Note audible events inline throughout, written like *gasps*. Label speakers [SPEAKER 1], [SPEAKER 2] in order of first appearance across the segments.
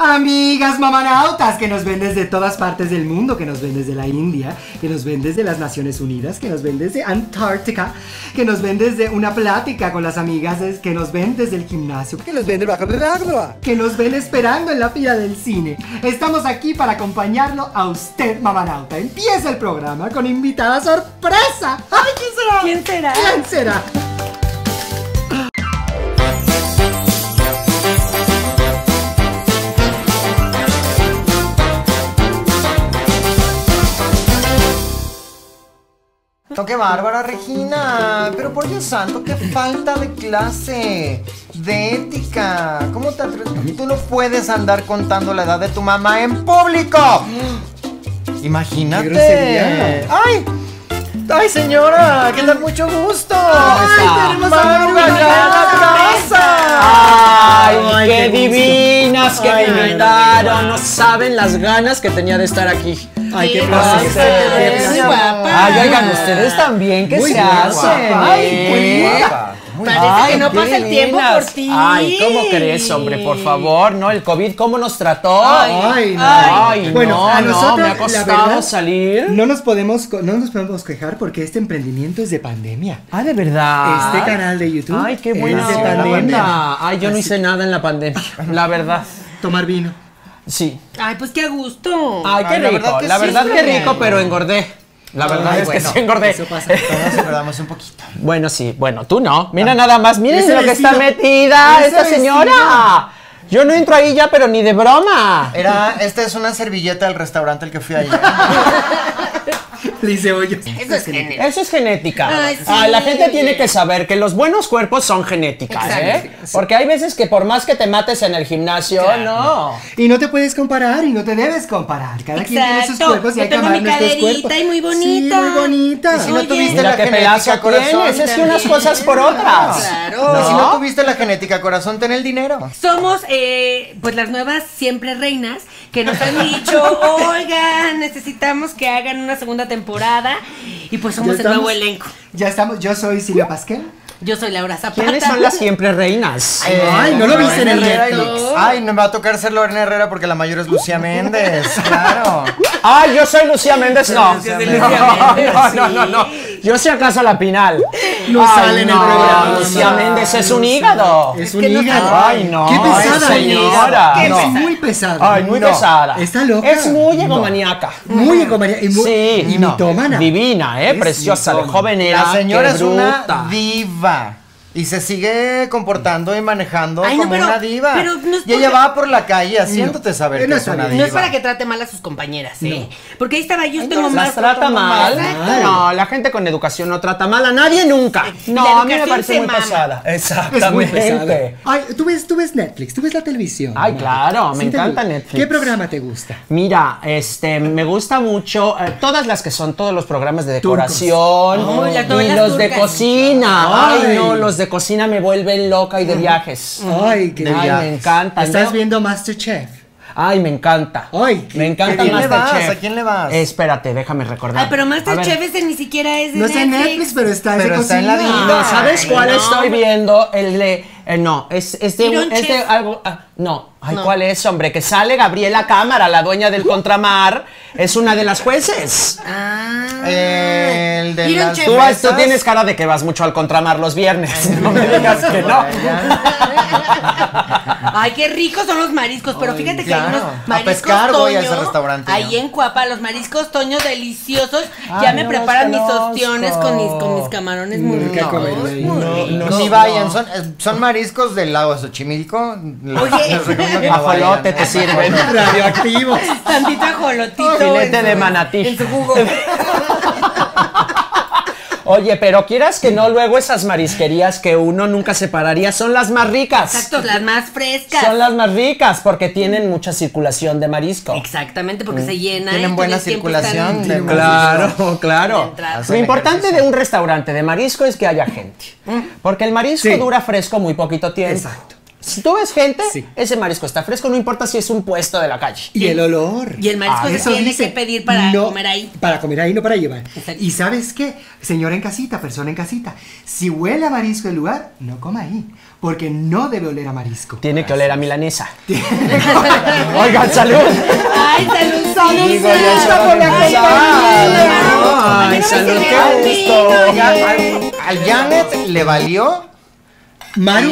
[SPEAKER 1] Amigas mamanautas que nos ven desde todas partes del mundo, que nos ven desde la India, que nos ven desde las Naciones Unidas, que nos ven desde Antártica, que nos ven desde una plática con las amigas, que nos ven desde el gimnasio, que nos ven del que nos ven esperando en la fila del cine. Estamos aquí para acompañarlo a usted, mamanauta. Empieza el programa con invitada sorpresa. ¡Ay, quién será!
[SPEAKER 2] ¿Quién será?
[SPEAKER 1] ¿Quién será?
[SPEAKER 3] No, qué bárbara, Regina. Pero por Dios santo, qué falta de clase, de ética. ¿Cómo te atreves? Tú no puedes andar contando la edad de tu mamá en público. Imagínate. ¡Ay! ¡Ay, señora! ¡Que da mucho gusto!
[SPEAKER 1] ¡Ay, tenemos a
[SPEAKER 3] Maru Gallana! Plaza!
[SPEAKER 4] Ay,
[SPEAKER 1] Ay,
[SPEAKER 4] qué,
[SPEAKER 1] qué
[SPEAKER 4] divinas que
[SPEAKER 3] Ay,
[SPEAKER 4] me invitaron. No saben las ganas que tenía de estar aquí.
[SPEAKER 1] Ay, qué
[SPEAKER 2] Qué
[SPEAKER 1] placer.
[SPEAKER 3] Ay,
[SPEAKER 4] oigan, ustedes también, ¿qué
[SPEAKER 1] Muy
[SPEAKER 4] se hacen?
[SPEAKER 1] Ay,
[SPEAKER 4] eh?
[SPEAKER 2] Parece
[SPEAKER 4] Ay,
[SPEAKER 2] que no pasa el tiempo por ti.
[SPEAKER 4] Ay, ¿cómo crees, hombre? Por favor, ¿no? El COVID, ¿cómo nos trató?
[SPEAKER 1] Ay, no.
[SPEAKER 4] Ay,
[SPEAKER 1] Bueno,
[SPEAKER 4] no,
[SPEAKER 1] a
[SPEAKER 4] no,
[SPEAKER 1] nosotros,
[SPEAKER 4] me ha
[SPEAKER 1] la
[SPEAKER 4] costado
[SPEAKER 1] verdad,
[SPEAKER 4] salir.
[SPEAKER 1] No nos podemos no nos podemos quejar porque este emprendimiento es de pandemia.
[SPEAKER 4] Ah, de verdad.
[SPEAKER 1] Este canal de YouTube
[SPEAKER 4] Ay, qué
[SPEAKER 1] es
[SPEAKER 4] buena
[SPEAKER 1] de
[SPEAKER 4] onda.
[SPEAKER 1] pandemia.
[SPEAKER 4] Ay, yo no hice nada en la pandemia, *laughs* la verdad.
[SPEAKER 1] Tomar vino.
[SPEAKER 4] Sí.
[SPEAKER 2] Ay, pues qué a gusto.
[SPEAKER 4] Ay, qué
[SPEAKER 3] la
[SPEAKER 4] rico.
[SPEAKER 3] verdad que
[SPEAKER 4] la
[SPEAKER 3] sí,
[SPEAKER 4] verdad que rico, pero engordé. La verdad
[SPEAKER 3] Ay,
[SPEAKER 4] es
[SPEAKER 3] bueno,
[SPEAKER 4] que sí engordé.
[SPEAKER 1] Eso pasa.
[SPEAKER 3] Todos engordamos un poquito. *laughs*
[SPEAKER 4] Bueno, sí, bueno, tú no. Mira nada más, miren lo que está metida esta señora. Yo no entro ahí ya, pero ni de broma.
[SPEAKER 3] Era, esta es una servilleta del restaurante al que fui ayer. *laughs*
[SPEAKER 1] Dice, oye.
[SPEAKER 2] Eso es genial.
[SPEAKER 4] Eso es genética.
[SPEAKER 2] Ay, sí,
[SPEAKER 4] Ah, la gente
[SPEAKER 2] oye.
[SPEAKER 4] tiene que saber que los buenos cuerpos son genéticas,
[SPEAKER 2] Exacto.
[SPEAKER 4] ¿eh? Porque hay veces que por más que te mates en el gimnasio, no.
[SPEAKER 1] Y no te puedes comparar y no te debes comparar. Cada quien tiene sus
[SPEAKER 2] Exacto.
[SPEAKER 1] cuerpos y
[SPEAKER 2] Yo
[SPEAKER 1] hay que
[SPEAKER 2] tengo
[SPEAKER 1] amar
[SPEAKER 2] mi
[SPEAKER 1] nuestros
[SPEAKER 2] caderita
[SPEAKER 1] cuerpos.
[SPEAKER 2] y muy bonita.
[SPEAKER 1] Sí, muy bonita.
[SPEAKER 3] Y si no tuviste la
[SPEAKER 4] qué
[SPEAKER 3] genética, corazón.
[SPEAKER 4] tienes, es que unas cosas por otras.
[SPEAKER 2] Claro.
[SPEAKER 3] Y si no
[SPEAKER 4] ¿No?
[SPEAKER 3] tuviste la genética, corazón, ten el dinero.
[SPEAKER 2] Somos, eh, pues las nuevas siempre reinas que nos han dicho, *laughs* oigan, necesitamos que hagan una segunda temporada y pues somos el nuevo elenco.
[SPEAKER 1] Ya estamos. Yo soy Silvia Pasquel.
[SPEAKER 2] Yo soy Laura Zapata.
[SPEAKER 4] ¿Quiénes son las siempre reinas?
[SPEAKER 1] Ay, ¿no lo viste en el Netflix?
[SPEAKER 3] Ay, no me va a tocar ser Lorena Herrera porque la mayor es Lucía Méndez. *laughs* Claro.
[SPEAKER 4] Ay, yo soy Lucía Méndez, no. No, no, no, no. Yo soy acaso la Pinal.
[SPEAKER 1] No
[SPEAKER 4] Ay,
[SPEAKER 1] sale en el programa.
[SPEAKER 4] Lucía Méndez es un hígado.
[SPEAKER 1] Es un hígado.
[SPEAKER 4] Ay, no.
[SPEAKER 1] Qué
[SPEAKER 4] Ay,
[SPEAKER 1] pesada,
[SPEAKER 4] señora.
[SPEAKER 1] Es
[SPEAKER 4] No.
[SPEAKER 1] muy pesada.
[SPEAKER 4] Ay, muy
[SPEAKER 3] No.
[SPEAKER 4] pesada.
[SPEAKER 1] Está loca.
[SPEAKER 4] Es muy egomaniaca.
[SPEAKER 1] Muy egomaníaca y muy
[SPEAKER 4] Sí,
[SPEAKER 1] y
[SPEAKER 4] no.
[SPEAKER 1] mitómana.
[SPEAKER 4] Divina, ¿eh?
[SPEAKER 1] Es
[SPEAKER 4] Preciosa, joven era.
[SPEAKER 3] La señora es una
[SPEAKER 4] bruta.
[SPEAKER 3] Diva. Y se sigue comportando y manejando
[SPEAKER 2] Ay, no,
[SPEAKER 3] como
[SPEAKER 2] pero-
[SPEAKER 3] una diva.
[SPEAKER 2] pero no es
[SPEAKER 3] y ella
[SPEAKER 2] porque-
[SPEAKER 3] va por la calle haciéndote saber
[SPEAKER 1] No
[SPEAKER 3] que es
[SPEAKER 1] está
[SPEAKER 3] una diva.
[SPEAKER 2] No es para que trate mal a sus compañeras, ¿eh? Porque ahí estaba yo, tengo
[SPEAKER 4] Las
[SPEAKER 2] más.
[SPEAKER 4] trata mal. No, la gente con educación no trata mal a nadie nunca. No, a mí me
[SPEAKER 2] educación
[SPEAKER 4] parece
[SPEAKER 2] se
[SPEAKER 4] muy
[SPEAKER 2] mama.
[SPEAKER 4] pesada.
[SPEAKER 1] Es muy pesada.
[SPEAKER 4] Exactamente.
[SPEAKER 1] Ay, ¿tú ves, tú ves Netflix, tú ves la televisión.
[SPEAKER 4] Ay, claro, me
[SPEAKER 1] te
[SPEAKER 4] encanta
[SPEAKER 1] gusta.
[SPEAKER 4] Netflix.
[SPEAKER 1] ¿Qué programa te gusta?
[SPEAKER 4] Mira, este, me gusta mucho eh, todas las que son todos los programas de
[SPEAKER 1] Turcos.
[SPEAKER 4] decoración
[SPEAKER 2] Ay, las
[SPEAKER 4] y
[SPEAKER 2] novelas
[SPEAKER 4] los de
[SPEAKER 2] turcas.
[SPEAKER 4] cocina. Ay,
[SPEAKER 1] Ay.
[SPEAKER 4] no, los de cocina me vuelven loca y de viajes.
[SPEAKER 1] Ay, qué
[SPEAKER 4] Ay,
[SPEAKER 3] viajes.
[SPEAKER 4] me encanta.
[SPEAKER 1] ¿Estás
[SPEAKER 4] ¿no?
[SPEAKER 1] viendo Masterchef?
[SPEAKER 4] Ay, me encanta.
[SPEAKER 1] Ay, qué-
[SPEAKER 4] me encanta
[SPEAKER 3] ¿A quién le vas?
[SPEAKER 4] Masterchef.
[SPEAKER 3] ¿A quién le vas?
[SPEAKER 4] Espérate, déjame recordar.
[SPEAKER 2] Ay, pero. Masterchef ese ni siquiera es de
[SPEAKER 1] No está en Netflix, pero está es de
[SPEAKER 3] Pero está en la
[SPEAKER 1] cocina.
[SPEAKER 3] vida.
[SPEAKER 4] No, ¿sabes
[SPEAKER 2] Ay,
[SPEAKER 4] cuál
[SPEAKER 2] no.
[SPEAKER 4] estoy viendo? El de. eh, no, es, es de, es de algo. ah, no, ay,
[SPEAKER 2] No.
[SPEAKER 4] ¿cuál es, hombre? Que sale Gabriela Cámara, la dueña del contramar, es una de las jueces.
[SPEAKER 2] Ah.
[SPEAKER 3] El de las.
[SPEAKER 4] Tú, vas- tú tienes cara de que vas mucho al contramar los viernes. *laughs* No me digas que no. *laughs*
[SPEAKER 2] Ay, qué ricos son los mariscos, pero
[SPEAKER 3] Ay,
[SPEAKER 2] fíjate que hay unos
[SPEAKER 3] A
[SPEAKER 2] mariscos
[SPEAKER 3] pescar voy a ese restaurante
[SPEAKER 2] Ahí
[SPEAKER 3] yo.
[SPEAKER 2] en Cuapa, los mariscos Toño deliciosos.
[SPEAKER 4] Ay,
[SPEAKER 2] ya me
[SPEAKER 4] no
[SPEAKER 2] preparan mis ostiones con mis, con mis camarones muy
[SPEAKER 1] Nunca
[SPEAKER 2] ricos. muy
[SPEAKER 1] No,
[SPEAKER 2] ricos.
[SPEAKER 3] Ni vayan, son, eh, son mariscos del lago de Xochimilco.
[SPEAKER 2] Oye.
[SPEAKER 3] Les recomiendo que no
[SPEAKER 4] Ajolote
[SPEAKER 3] vayan.
[SPEAKER 4] te sirven.
[SPEAKER 1] Radioactivos.
[SPEAKER 2] Tantito ajolotito.
[SPEAKER 4] Filete
[SPEAKER 2] en
[SPEAKER 4] de manatí.
[SPEAKER 2] En su jugo. *laughs*
[SPEAKER 4] Oye, pero quieras que no, luego esas marisquerías que uno nunca separaría son las más ricas.
[SPEAKER 2] Exacto, las más frescas.
[SPEAKER 4] Son las más ricas porque tienen mucha circulación de marisco.
[SPEAKER 2] Exactamente, porque se llena.
[SPEAKER 3] Tienen
[SPEAKER 2] y
[SPEAKER 3] buena circulación de-
[SPEAKER 4] Claro, *laughs* claro. Lo importante
[SPEAKER 3] ejercicio.
[SPEAKER 4] de un restaurante de marisco es que haya gente. Porque el marisco
[SPEAKER 1] Sí.
[SPEAKER 4] dura fresco muy poquito tiempo.
[SPEAKER 1] Exacto.
[SPEAKER 4] Si tú ves gente,
[SPEAKER 1] Sí.
[SPEAKER 4] ese marisco está fresco, no importa si es un puesto de la calle.
[SPEAKER 1] Y el olor.
[SPEAKER 2] Y el marisco
[SPEAKER 1] Ah,
[SPEAKER 2] se tiene
[SPEAKER 1] dice,
[SPEAKER 2] que pedir para
[SPEAKER 1] no,
[SPEAKER 2] comer ahí.
[SPEAKER 1] Para comer ahí, no para llevar.
[SPEAKER 2] Exacto.
[SPEAKER 1] Y sabes qué, señora en casita, persona en casita, si huele a marisco el lugar, no coma ahí, porque no debe oler a marisco.
[SPEAKER 4] Tiene que oler a *laughs* *laughs* milanesa. Oigan, salud.
[SPEAKER 2] Ay, salud, salud.
[SPEAKER 4] Digo. Ay, salud, qué gusto.
[SPEAKER 3] Al Janet le valió.
[SPEAKER 1] Maru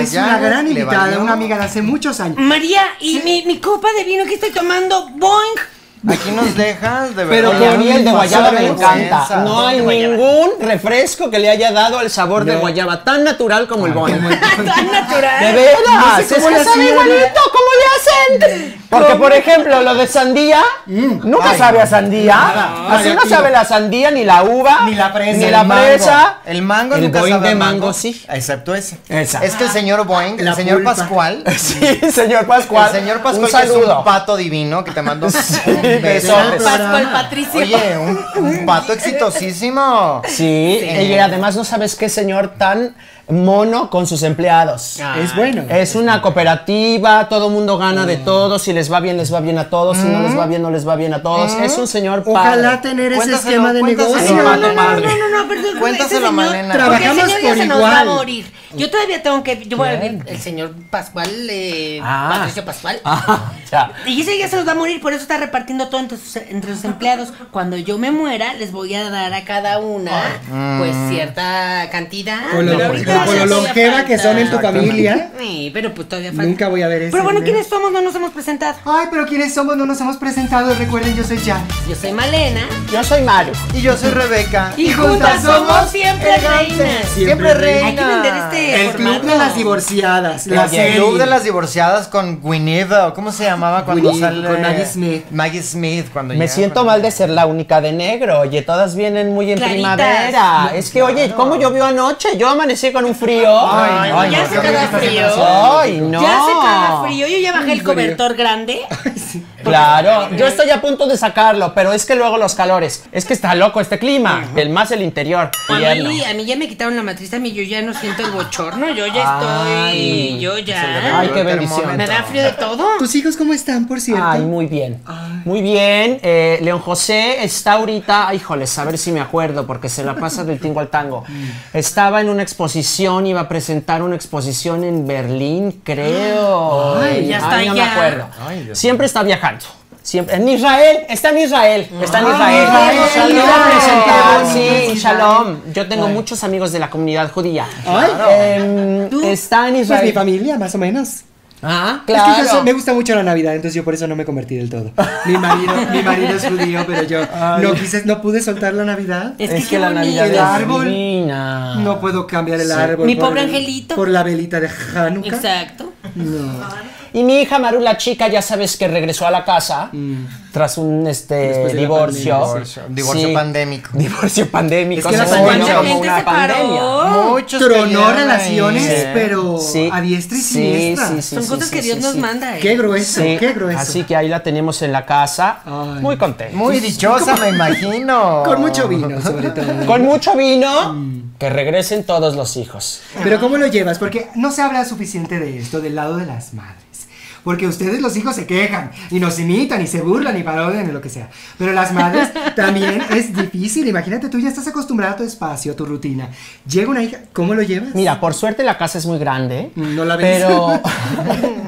[SPEAKER 1] Es una gran invitada,
[SPEAKER 3] valió.
[SPEAKER 1] una amiga de hace muchos años.
[SPEAKER 2] María, ¿y mi, mi copa de vino que estoy tomando? ¡Boing!
[SPEAKER 3] Aquí nos dejas, de
[SPEAKER 1] Pero
[SPEAKER 3] verdad.
[SPEAKER 4] Oye, a mí el de guayaba me encanta. No hay ningún refresco que le haya dado el sabor de guayaba tan natural como el boing. *laughs*
[SPEAKER 2] Tan natural.
[SPEAKER 4] De veras, es
[SPEAKER 1] cómo
[SPEAKER 4] que
[SPEAKER 1] le
[SPEAKER 4] sabe igualito, ¿cómo le hacen? Porque, por ejemplo, lo de sandía, nunca
[SPEAKER 3] Ay,
[SPEAKER 4] sabe a sandía. Así no sabe la sandía, ni la uva,
[SPEAKER 1] Ni la fresa.
[SPEAKER 4] ni
[SPEAKER 1] El
[SPEAKER 4] la
[SPEAKER 3] mango.
[SPEAKER 4] fresa.
[SPEAKER 3] El mango
[SPEAKER 4] el
[SPEAKER 3] nunca
[SPEAKER 4] boing
[SPEAKER 3] sabe a
[SPEAKER 4] de mango, sí.
[SPEAKER 3] Excepto ese.
[SPEAKER 4] Esa.
[SPEAKER 3] Es que el señor Boing,
[SPEAKER 1] La
[SPEAKER 3] el señor. Pascual. *laughs*
[SPEAKER 4] Sí, señor Pascual.
[SPEAKER 3] El señor Pascual
[SPEAKER 4] un
[SPEAKER 3] que es
[SPEAKER 4] saludo.
[SPEAKER 3] un pato divino que te mando *laughs*
[SPEAKER 2] Pascual Patricio.
[SPEAKER 3] Oye, un, un pato exitosísimo.
[SPEAKER 4] Sí, y además no sabes qué señor tan mono con sus empleados.
[SPEAKER 1] Es bueno.
[SPEAKER 4] Es una cooperativa, todo mundo gana de todos, si les va bien, les va bien a todos, si no les va bien, no les va bien a todos. Es un señor
[SPEAKER 1] Ojalá
[SPEAKER 4] padre.
[SPEAKER 1] tener ese
[SPEAKER 3] Cuéntaselo,
[SPEAKER 1] esquema de
[SPEAKER 3] cuéntaselo.
[SPEAKER 1] negocio.
[SPEAKER 2] No, no, no, no,
[SPEAKER 3] padre.
[SPEAKER 2] no, no, no, perdón.
[SPEAKER 3] Cuéntaselo, Malena.
[SPEAKER 1] Trabajamos por
[SPEAKER 2] se nos va a
[SPEAKER 1] igual.
[SPEAKER 2] Yo todavía tengo que. Yo voy a vivir el señor Pascual, eh,
[SPEAKER 4] Ah.
[SPEAKER 2] Patricio Pascual.
[SPEAKER 4] Ah, *laughs* ya.
[SPEAKER 2] Y ese ya se los va a morir, por eso está repartiendo todo entre sus, entre sus empleados. Cuando yo me muera, les voy a dar a cada una, pues, cierta cantidad.
[SPEAKER 1] Con lo, con lo
[SPEAKER 2] todavía
[SPEAKER 1] longeva que son en tu
[SPEAKER 2] falta.
[SPEAKER 1] familia.
[SPEAKER 2] Sí, pero pues todavía falta.
[SPEAKER 1] Nunca voy a ver ese
[SPEAKER 2] Pero bueno. ¿quiénes somos? No nos hemos presentado.
[SPEAKER 1] Ay, pero ¿quiénes somos? No nos hemos presentado. Recuerden, yo soy Jan.
[SPEAKER 2] Yo soy Malena.
[SPEAKER 4] Yo soy Mario.
[SPEAKER 3] Y yo soy Rebeca.
[SPEAKER 2] Y juntas somos siempre reinas.
[SPEAKER 3] Siempre reina.
[SPEAKER 2] Hay que vender este
[SPEAKER 1] El club de las divorciadas. La
[SPEAKER 3] El
[SPEAKER 1] serie.
[SPEAKER 3] club de las divorciadas con Guinevere, ¿o ¿cómo se llamaba cuando
[SPEAKER 1] Gwyneth,
[SPEAKER 3] sale?
[SPEAKER 1] con Maggie Smith.
[SPEAKER 3] Maggie Smith, cuando
[SPEAKER 4] Me
[SPEAKER 3] llega
[SPEAKER 4] siento mal de ser la única de negro. Oye, todas vienen muy en
[SPEAKER 2] Claritas.
[SPEAKER 4] primavera. Es que, oye, ¿cómo llovió anoche? Yo amanecí con un frío.
[SPEAKER 3] Ay,
[SPEAKER 2] Ay, ya
[SPEAKER 3] no,
[SPEAKER 2] hace
[SPEAKER 3] qué
[SPEAKER 2] cada
[SPEAKER 3] horrible
[SPEAKER 2] frío.
[SPEAKER 4] Ay, no.
[SPEAKER 2] Ya hace cada frío. Yo ya bajé el cobertor grande. *laughs*
[SPEAKER 4] Claro, yo estoy a punto de sacarlo, pero es que luego los calores. Es que está loco este clima. El más el interior.
[SPEAKER 2] A mí, a mí ya me quitaron la matriz, a mí yo ya no siento el bochorno, yo ya
[SPEAKER 4] Ay.
[SPEAKER 2] estoy, yo ya.
[SPEAKER 4] Ay, qué bendición.
[SPEAKER 2] Me da frío de todo.
[SPEAKER 1] ¿Tus hijos cómo están, por cierto?
[SPEAKER 4] Ay, muy bien. Muy bien. Eh, León José está ahorita, ay, híjoles, a ver si me acuerdo, porque se la pasa del tingo al tango. *laughs* Estaba en una exposición, iba a presentar una exposición en Berlín, creo.
[SPEAKER 1] Ay,
[SPEAKER 2] ya está
[SPEAKER 4] no me acuerdo.
[SPEAKER 3] Ay, Dios
[SPEAKER 4] Siempre está viajando. Siempre. En Israel, está en Israel, está en
[SPEAKER 1] Ay,
[SPEAKER 4] Israel.
[SPEAKER 1] Israel,
[SPEAKER 4] Shalom, sí, shalom. Yo tengo muchos amigos de la comunidad judía.
[SPEAKER 1] Ay,
[SPEAKER 4] Em, está en
[SPEAKER 1] pues
[SPEAKER 4] Israel.
[SPEAKER 1] mi familia, más o menos.
[SPEAKER 4] Ah,
[SPEAKER 1] Es
[SPEAKER 4] claro.
[SPEAKER 1] que yo soy- me gusta mucho la Navidad, entonces yo por eso no me convertí del todo. Mi marido, mi marido es judío, pero yo no quise, no pude soltar la Navidad.
[SPEAKER 2] Es
[SPEAKER 4] Es
[SPEAKER 2] que,
[SPEAKER 4] que la. Navidad
[SPEAKER 1] El
[SPEAKER 4] es
[SPEAKER 1] árbol.
[SPEAKER 4] divina.
[SPEAKER 1] No puedo cambiar el árbol.
[SPEAKER 2] Mi
[SPEAKER 1] por-
[SPEAKER 2] pobre angelito.
[SPEAKER 1] Por la velita de Hanukkah.
[SPEAKER 2] Exacto.
[SPEAKER 1] No.
[SPEAKER 4] Y mi hija Maru, la chica, ya sabes que regresó a la casa tras un este
[SPEAKER 1] de
[SPEAKER 4] divorcio.
[SPEAKER 1] pandemia,
[SPEAKER 3] Divorcio, divorcio
[SPEAKER 4] Sí.
[SPEAKER 3] pandémico.
[SPEAKER 4] Divorcio pandémico.
[SPEAKER 1] Es que la pandemia-
[SPEAKER 4] como
[SPEAKER 2] gente
[SPEAKER 4] una pandemia.
[SPEAKER 3] Muchos
[SPEAKER 1] Tronó relaciones,
[SPEAKER 3] ahí.
[SPEAKER 1] pero
[SPEAKER 4] Sí.
[SPEAKER 1] a diestra y
[SPEAKER 4] Sí,
[SPEAKER 1] siniestra.
[SPEAKER 4] sí, sí,
[SPEAKER 2] Son
[SPEAKER 4] sí,
[SPEAKER 2] cosas
[SPEAKER 4] sí,
[SPEAKER 2] que Dios
[SPEAKER 4] sí,
[SPEAKER 2] nos
[SPEAKER 4] sí.
[SPEAKER 2] manda. ¿eh?
[SPEAKER 1] Qué grueso,
[SPEAKER 4] Sí,
[SPEAKER 1] qué grueso.
[SPEAKER 4] Así que ahí la tenemos en la casa.
[SPEAKER 1] Ay.
[SPEAKER 4] Muy contenta.
[SPEAKER 3] Muy dichosa, me imagino.
[SPEAKER 1] Con mucho vino, sobre todo.
[SPEAKER 4] Con mucho vino. Que regresen todos los hijos.
[SPEAKER 1] Pero ¿cómo lo llevas? Porque no se habla suficiente de esto del lado de las madres. Porque ustedes los hijos se quejan y nos imitan y se burlan y parodian y lo que sea. Pero las madres *laughs* también es difícil. Imagínate, tú ya estás acostumbrada a tu espacio, a tu rutina. Llega una hija, ¿cómo lo llevas?
[SPEAKER 4] Mira, por suerte la casa es muy grande.
[SPEAKER 1] No la ves.
[SPEAKER 4] Pero. *laughs*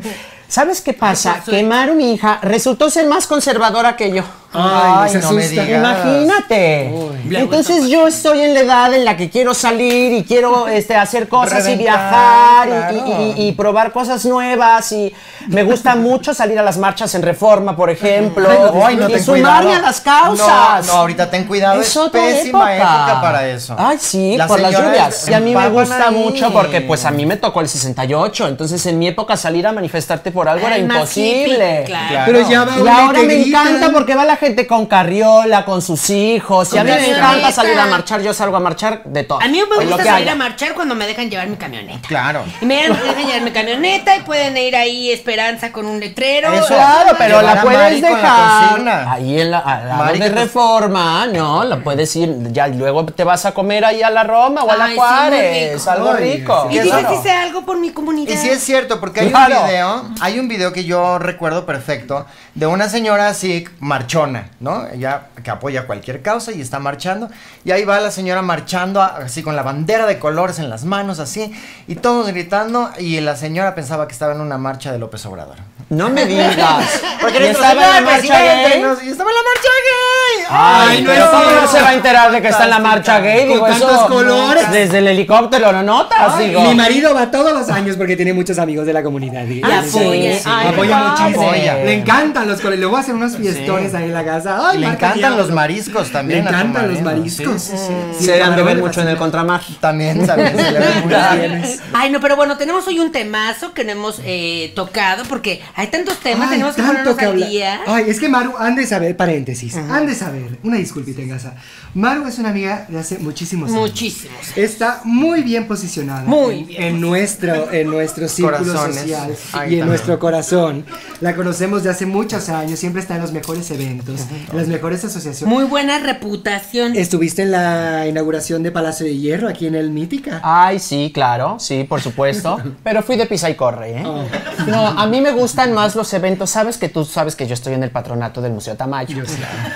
[SPEAKER 4] *laughs* ¿Sabes qué pasa? Que Maru, mi hija, resultó ser más conservadora que yo.
[SPEAKER 1] Ay, se
[SPEAKER 3] no me digas.
[SPEAKER 4] Imagínate. Entonces yo estoy en la edad en la que quiero salir y quiero este, hacer cosas y viajar y-
[SPEAKER 3] claro.
[SPEAKER 4] y, y- y probar cosas nuevas y me gusta mucho salir a las marchas en Reforma, por ejemplo,
[SPEAKER 3] Ay, no,
[SPEAKER 4] y
[SPEAKER 3] ten
[SPEAKER 4] sumarme
[SPEAKER 3] cuidado.
[SPEAKER 4] a las causas.
[SPEAKER 3] No, no, ahorita ten cuidado, es,
[SPEAKER 4] otra
[SPEAKER 3] pésima época. para eso.
[SPEAKER 4] Ay, sí,
[SPEAKER 3] Las
[SPEAKER 4] por las lluvias. Y a mí me gusta
[SPEAKER 3] ahí.
[SPEAKER 4] mucho porque pues a mí me tocó el 68, entonces en mi época salir a manifestarte por algo
[SPEAKER 2] Ay,
[SPEAKER 4] era imposible.
[SPEAKER 2] hippie, claro.
[SPEAKER 3] Claro.
[SPEAKER 1] Pero ya va
[SPEAKER 4] Y ahora me
[SPEAKER 1] gritan.
[SPEAKER 4] encanta porque va la gente con carriola, con sus hijos. Y a mí me encanta salir a marchar. Yo salgo a marchar de todo.
[SPEAKER 2] A mí me gusta salir
[SPEAKER 4] haya.
[SPEAKER 2] a marchar cuando me dejan llevar mi camioneta.
[SPEAKER 3] Claro.
[SPEAKER 2] Y me dejan llevar mi camioneta y pueden ir ahí Esperanza con un letrero.
[SPEAKER 3] Eso.
[SPEAKER 4] Claro, pero la
[SPEAKER 3] a
[SPEAKER 4] puedes
[SPEAKER 3] la
[SPEAKER 4] dejar
[SPEAKER 3] consigna.
[SPEAKER 4] ahí en la, lado
[SPEAKER 3] Mari
[SPEAKER 4] de reforma, ¿no? La puedes ir, ya luego te vas a comer ahí a la Roma o a la
[SPEAKER 2] Ay, sí, muy
[SPEAKER 4] Juárez,
[SPEAKER 2] rico.
[SPEAKER 4] algo
[SPEAKER 1] Ay,
[SPEAKER 4] rico.
[SPEAKER 1] sí.
[SPEAKER 2] Y que hice algo por mi comunidad.
[SPEAKER 3] Y sí es cierto, porque hay
[SPEAKER 4] Claro.
[SPEAKER 3] un video, hay un video que yo recuerdo perfecto de una señora así marchona, ¿no? Ella que apoya cualquier causa y está marchando y ahí va la señora marchando así con la bandera de colores en las manos así y todos gritando y la señora pensaba que estaba en una marcha de López Obrador.
[SPEAKER 4] No me digas. *laughs*
[SPEAKER 3] Porque
[SPEAKER 4] ¿Y estaba en la marcha gay?
[SPEAKER 3] nos- y estaba en la marcha gay.
[SPEAKER 4] Ay,
[SPEAKER 1] no
[SPEAKER 4] pero
[SPEAKER 1] es
[SPEAKER 4] ¿cómo no se va a enterar de que está en la marcha gay?
[SPEAKER 1] Con
[SPEAKER 4] Digo,
[SPEAKER 1] tantos
[SPEAKER 4] eso
[SPEAKER 1] colores.
[SPEAKER 4] desde el helicóptero lo notas,
[SPEAKER 1] Ay,
[SPEAKER 4] digo.
[SPEAKER 1] mi marido va todos los años porque tiene muchos amigos de la comunidad. Y
[SPEAKER 2] Ah, sí.
[SPEAKER 1] apoya, apoya muchísimo. Le encantan los colores. Le voy a hacer unos fiestones ahí en la casa. Ay,
[SPEAKER 3] le
[SPEAKER 1] Marta,
[SPEAKER 3] encantan
[SPEAKER 1] tío.
[SPEAKER 3] los mariscos también.
[SPEAKER 1] Le
[SPEAKER 3] a
[SPEAKER 1] encantan los mariscos.
[SPEAKER 3] Sí, sí.
[SPEAKER 4] Se han de ver mucho en el contramar.
[SPEAKER 3] También, también se le ve muy bien.
[SPEAKER 2] Ay, no, pero bueno, tenemos hoy un temazo que no hemos eh, tocado porque hay tantos temas,
[SPEAKER 1] Ay,
[SPEAKER 2] tenemos que
[SPEAKER 1] tanto que
[SPEAKER 2] al día.
[SPEAKER 1] Ay, es que Maru, han de saber, paréntesis, han de saber, una disculpita en casa. Maru es una amiga de hace muchísimos años.
[SPEAKER 2] Muchísimos.
[SPEAKER 1] Está muy bien posicionada
[SPEAKER 2] Muy
[SPEAKER 1] en,
[SPEAKER 2] bien
[SPEAKER 1] en nuestro, en nuestro círculo
[SPEAKER 3] Corazones.
[SPEAKER 1] social
[SPEAKER 3] Ahí
[SPEAKER 1] y en
[SPEAKER 3] también.
[SPEAKER 1] nuestro corazón. La conocemos de hace muchos años, siempre está en los mejores eventos, en las mejores asociaciones.
[SPEAKER 2] Muy buena reputación.
[SPEAKER 1] Estuviste en la inauguración de Palacio de Hierro aquí en el Mítica.
[SPEAKER 4] Ay, sí, claro, sí, por supuesto. *laughs* Pero fui de pisa y corre, ¿eh?
[SPEAKER 1] Oh.
[SPEAKER 4] No, a mí me gustan más los eventos. Sabes que tú sabes que yo estoy en el patronato del Museo Tamayo.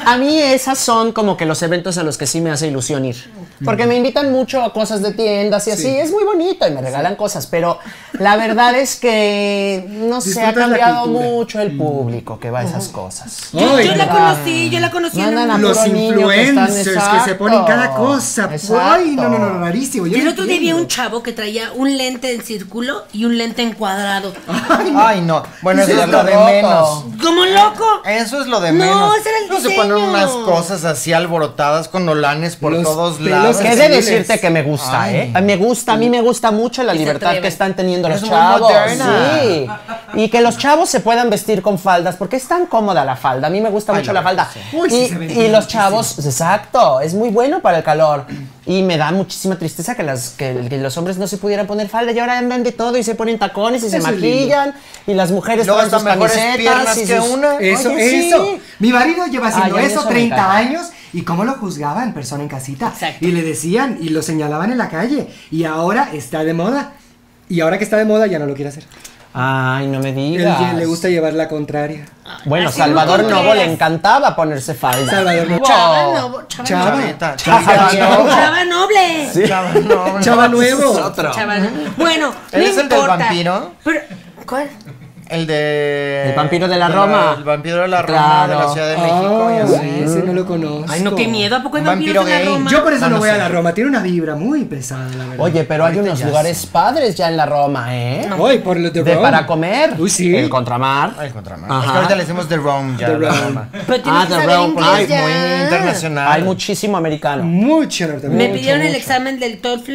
[SPEAKER 4] A mí esas son como que los eventos a los que sí me hace ilusión ir. Porque me invitan mucho a cosas de tiendas y así. Es muy bonito y me regalan cosas. Pero la verdad es que, no sé, ha cambiado mucho el público que va a esas cosas.
[SPEAKER 2] Yo,
[SPEAKER 1] Ay,
[SPEAKER 2] yo la
[SPEAKER 1] no.
[SPEAKER 2] conocí, yo la conocí
[SPEAKER 4] Mandan a
[SPEAKER 1] Los
[SPEAKER 4] que están-
[SPEAKER 1] influencers que, se ponen cada cosa.
[SPEAKER 4] exacto.
[SPEAKER 1] Ay, no, no, no, rarísimo. Yo
[SPEAKER 2] Y el
[SPEAKER 1] no
[SPEAKER 2] otro día vi a un chavo que traía un lente en círculo y un lente en cuadrado.
[SPEAKER 3] Ay, no. Bueno, eso es lo de
[SPEAKER 4] roto.
[SPEAKER 3] menos.
[SPEAKER 2] ¡Como loco!
[SPEAKER 3] Eso es lo de
[SPEAKER 2] No,
[SPEAKER 3] menos.
[SPEAKER 2] ese era el
[SPEAKER 3] no se ponen unas cosas así alborotadas con olanes por
[SPEAKER 1] Los
[SPEAKER 3] todos lados.
[SPEAKER 1] que
[SPEAKER 4] Que he de decirte que me gusta,
[SPEAKER 3] Ay.
[SPEAKER 4] ¿eh? Me gusta, a mí me gusta mucho la libertad que están teniendo los
[SPEAKER 3] Es
[SPEAKER 4] chavos. Sí. Y que los chavos se puedan vestir con faldas, porque es tan cómoda la falda. A mí me gusta
[SPEAKER 3] Ay,
[SPEAKER 4] mucho
[SPEAKER 3] la
[SPEAKER 4] falda.
[SPEAKER 1] Uy,
[SPEAKER 4] y, los chavos, exacto, es muy bueno para el calor. Y me da muchísima tristeza que, las, que, que los hombres no se pudieran poner falda y ahora andan de todo y se ponen tacones y se
[SPEAKER 1] Eso
[SPEAKER 4] maquillan y las mujeres
[SPEAKER 3] Luego hasta mejores piernas que
[SPEAKER 4] sus-
[SPEAKER 3] una.
[SPEAKER 1] Eso,
[SPEAKER 4] Oye, sí.
[SPEAKER 1] eso. Mi marido lleva haciendo
[SPEAKER 4] Ay,
[SPEAKER 1] eso
[SPEAKER 4] eso me
[SPEAKER 1] 30
[SPEAKER 4] encanta.
[SPEAKER 1] años y cómo lo juzgaba en persona en casita.
[SPEAKER 2] Exacto.
[SPEAKER 1] Y le decían y lo señalaban en la calle. Y ahora está de moda. Y ahora que está de moda ya no lo quiere hacer.
[SPEAKER 4] Ay, no me digas.
[SPEAKER 1] le gusta llevar la contraria.
[SPEAKER 4] Bueno,
[SPEAKER 2] Así
[SPEAKER 4] Salvador
[SPEAKER 2] no
[SPEAKER 4] Novo le encantaba ponerse falda.
[SPEAKER 1] Salvador Novo.
[SPEAKER 2] Chava, no, chava,
[SPEAKER 1] Chava.
[SPEAKER 3] Chavita,
[SPEAKER 4] Chava.
[SPEAKER 3] chavita,
[SPEAKER 2] Chava noble.
[SPEAKER 3] chava, no, no.
[SPEAKER 1] Chava *laughs* nuevo.
[SPEAKER 2] Chava no- Bueno,
[SPEAKER 3] ¿Él
[SPEAKER 2] no
[SPEAKER 3] es el del
[SPEAKER 2] importa.
[SPEAKER 3] vampiro?
[SPEAKER 2] Pero, ¿cuál?
[SPEAKER 3] El de.
[SPEAKER 4] El vampiro de la Roma.
[SPEAKER 3] El vampiro de la Roma de la
[SPEAKER 4] Claro.
[SPEAKER 3] Ciudad de México y
[SPEAKER 1] Ay,
[SPEAKER 3] así.
[SPEAKER 1] ese no lo conozco.
[SPEAKER 2] Ay, no, qué miedo. ¿A poco hay
[SPEAKER 3] vampiro
[SPEAKER 2] vampiros en la
[SPEAKER 3] gay.
[SPEAKER 2] Roma?
[SPEAKER 1] Yo por eso
[SPEAKER 3] No,
[SPEAKER 1] no,
[SPEAKER 3] no
[SPEAKER 1] voy a la Roma. Tiene una vibra muy pesada, la verdad.
[SPEAKER 4] Oye, pero hay unos lugares padres ya en la Roma, ¿eh?
[SPEAKER 1] Ay, por lo de
[SPEAKER 4] De
[SPEAKER 1] Rome.
[SPEAKER 4] para comer.
[SPEAKER 1] Uy, sí.
[SPEAKER 4] El contramar.
[SPEAKER 3] Ay, contramar.
[SPEAKER 4] Ajá.
[SPEAKER 3] Es que ahorita le decimos The Rome ya.
[SPEAKER 1] The Rome.
[SPEAKER 3] Roma.
[SPEAKER 2] Pero
[SPEAKER 4] Ah, The
[SPEAKER 2] inglés
[SPEAKER 3] Ay, muy internacional.
[SPEAKER 4] Hay muchísimo americano.
[SPEAKER 1] Mucho norteamericano.
[SPEAKER 2] Me
[SPEAKER 4] Mucho,
[SPEAKER 2] pidieron el examen del TOEFL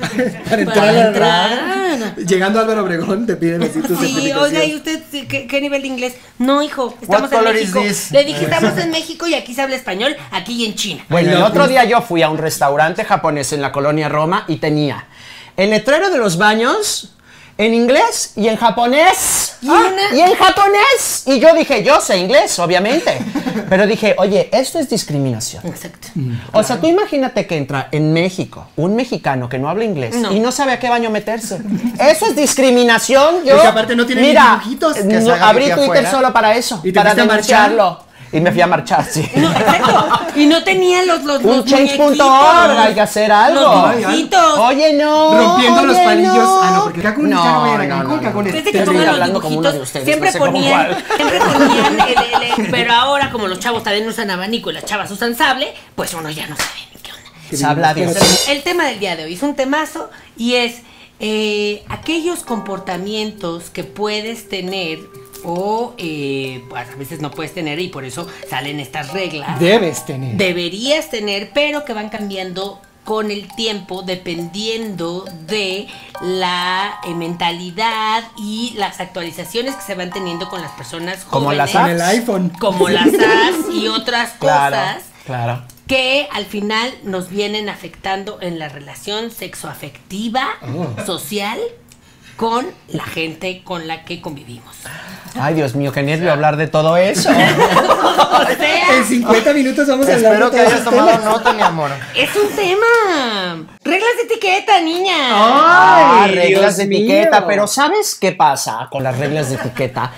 [SPEAKER 2] *laughs*
[SPEAKER 1] Para entrar
[SPEAKER 2] para entrar.
[SPEAKER 1] Llegando a Álvaro Obregón te piden así tu
[SPEAKER 2] Sí, oiga, ¿y usted qué, qué nivel de inglés? No, hijo, estamos
[SPEAKER 3] What
[SPEAKER 2] en México.
[SPEAKER 3] this?
[SPEAKER 2] Le dije, estamos en México y aquí se habla español, aquí y en China.
[SPEAKER 4] Bueno, el otro día yo fui a un restaurante japonés en la colonia Roma y tenía el letrero de los baños en inglés y en japonés.
[SPEAKER 2] ¿Y
[SPEAKER 4] Ah,
[SPEAKER 2] una?
[SPEAKER 4] y en japonés. Y yo dije, yo sé inglés, obviamente. *laughs* Pero dije, oye, esto es discriminación.
[SPEAKER 2] Exacto.
[SPEAKER 4] O sea, tú imagínate que entra en México un mexicano que no habla inglés
[SPEAKER 2] No.
[SPEAKER 4] y no sabe a qué baño meterse. Eso es discriminación. Yo,
[SPEAKER 1] Porque aparte no tiene ni
[SPEAKER 4] mira,
[SPEAKER 1] dibujitos.
[SPEAKER 3] Que
[SPEAKER 4] no, abrí Twitter
[SPEAKER 3] afuera.
[SPEAKER 4] solo para eso,
[SPEAKER 1] ¿Y te
[SPEAKER 4] para denunciarlo. Y me fui a marchar, sí.
[SPEAKER 2] No, exacto. Y no tenía los, los,
[SPEAKER 4] Un change.org, hay que hacer algo.
[SPEAKER 2] Los dibujitos.
[SPEAKER 4] Oye, no.
[SPEAKER 1] Rompiendo los palillos.
[SPEAKER 4] no.
[SPEAKER 1] Ah, no, porque Cancún,
[SPEAKER 4] No,
[SPEAKER 1] ya no voy a ir a
[SPEAKER 4] no,
[SPEAKER 1] Cancún,
[SPEAKER 4] no,
[SPEAKER 1] Cancún
[SPEAKER 4] no.
[SPEAKER 1] es
[SPEAKER 2] Desde que pongan los
[SPEAKER 4] de
[SPEAKER 2] dibujitos,
[SPEAKER 4] ustedes,
[SPEAKER 2] siempre
[SPEAKER 4] no sé
[SPEAKER 2] ponían, siempre ponían el, el- el- pero ahora como los chavos también usan abanico y las chavas usan sable, pues uno ya no sabe ni qué onda.
[SPEAKER 4] Sabla Dios.
[SPEAKER 2] Entonces, el tema del día de hoy es un temazo y es eh, aquellos comportamientos que puedes tener o eh, pues, a veces no puedes tener y por eso salen estas reglas.
[SPEAKER 1] Debes tener.
[SPEAKER 2] Deberías tener, pero que van cambiando con el tiempo dependiendo de la eh, mentalidad y las actualizaciones que se van teniendo con las personas
[SPEAKER 4] Como
[SPEAKER 2] jóvenes.
[SPEAKER 4] las
[SPEAKER 1] Con
[SPEAKER 4] apps.
[SPEAKER 1] el iPhone.
[SPEAKER 2] Como las *laughs* apps y otras
[SPEAKER 4] Claro,
[SPEAKER 2] cosas
[SPEAKER 4] claro.
[SPEAKER 2] que al final nos vienen afectando en la relación sexoafectiva,
[SPEAKER 1] Oh.
[SPEAKER 2] social, con la gente con la que convivimos.
[SPEAKER 4] Ay, Dios mío, qué nervio hablar de todo eso. *laughs*
[SPEAKER 2] O sea,
[SPEAKER 1] En 50 minutos vamos a hablar
[SPEAKER 3] Espero que hayas tomado
[SPEAKER 1] temas.
[SPEAKER 3] nota, mi amor.
[SPEAKER 2] es un tema. Reglas de etiqueta, niña.
[SPEAKER 4] Ah,
[SPEAKER 1] Ay,
[SPEAKER 4] reglas de etiqueta, pero ¿sabes qué pasa con las reglas de etiqueta?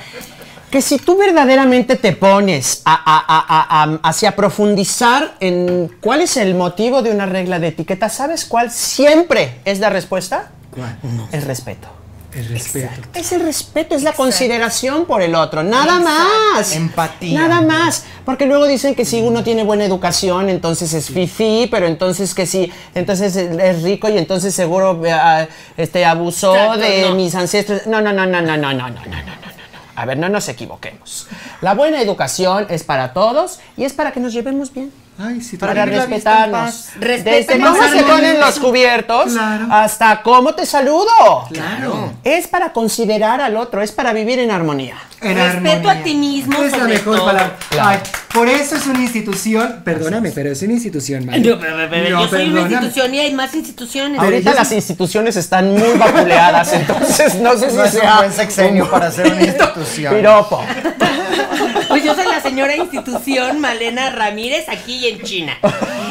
[SPEAKER 4] Que si tú verdaderamente te pones a, a- a- a- a- hacia profundizar en cuál es el motivo de una regla de etiqueta, ¿sabes cuál siempre es la respuesta?
[SPEAKER 1] ¿Cuál?
[SPEAKER 4] El respeto.
[SPEAKER 1] El respeto.
[SPEAKER 4] Es el respeto, es la consideración por el otro, nada más.
[SPEAKER 3] Empatía.
[SPEAKER 4] Nada más. Porque luego dicen que si uno tiene buena educación, entonces es fifi, pero entonces que si, entonces es rico y entonces seguro eh, este, abusó
[SPEAKER 2] Exacto,
[SPEAKER 4] de
[SPEAKER 2] no.
[SPEAKER 4] mis ancestros. No, no, no, no, no, no, no, no, no, no, no, no. A ver, no nos equivoquemos. La buena educación es para todos y es para que nos llevemos bien.
[SPEAKER 1] Ay, sí,
[SPEAKER 4] Para respetarnos. Desde cómo se ponen los cubiertos
[SPEAKER 1] Claro.
[SPEAKER 4] hasta cómo te saludo.
[SPEAKER 1] Claro.
[SPEAKER 4] Es para considerar al otro, es para vivir en armonía.
[SPEAKER 1] En
[SPEAKER 2] Respeto
[SPEAKER 1] armonía.
[SPEAKER 2] a ti mismo,
[SPEAKER 1] Es la mejor
[SPEAKER 2] todo.
[SPEAKER 1] palabra.
[SPEAKER 4] Claro.
[SPEAKER 1] Ay, por eso es una institución, perdóname, pero es una institución,
[SPEAKER 2] pero, pero,
[SPEAKER 1] No,
[SPEAKER 2] yo soy una institución y hay más instituciones.
[SPEAKER 1] Pero
[SPEAKER 4] Ahorita
[SPEAKER 1] yo
[SPEAKER 4] las instituciones están muy vapuleadas, *laughs* entonces no sé si
[SPEAKER 3] No es un
[SPEAKER 4] sea
[SPEAKER 3] buen sexenio para ser una institución.
[SPEAKER 4] piropo. *laughs*
[SPEAKER 2] Pues yo soy la señora institución Malena Ramírez aquí y en China.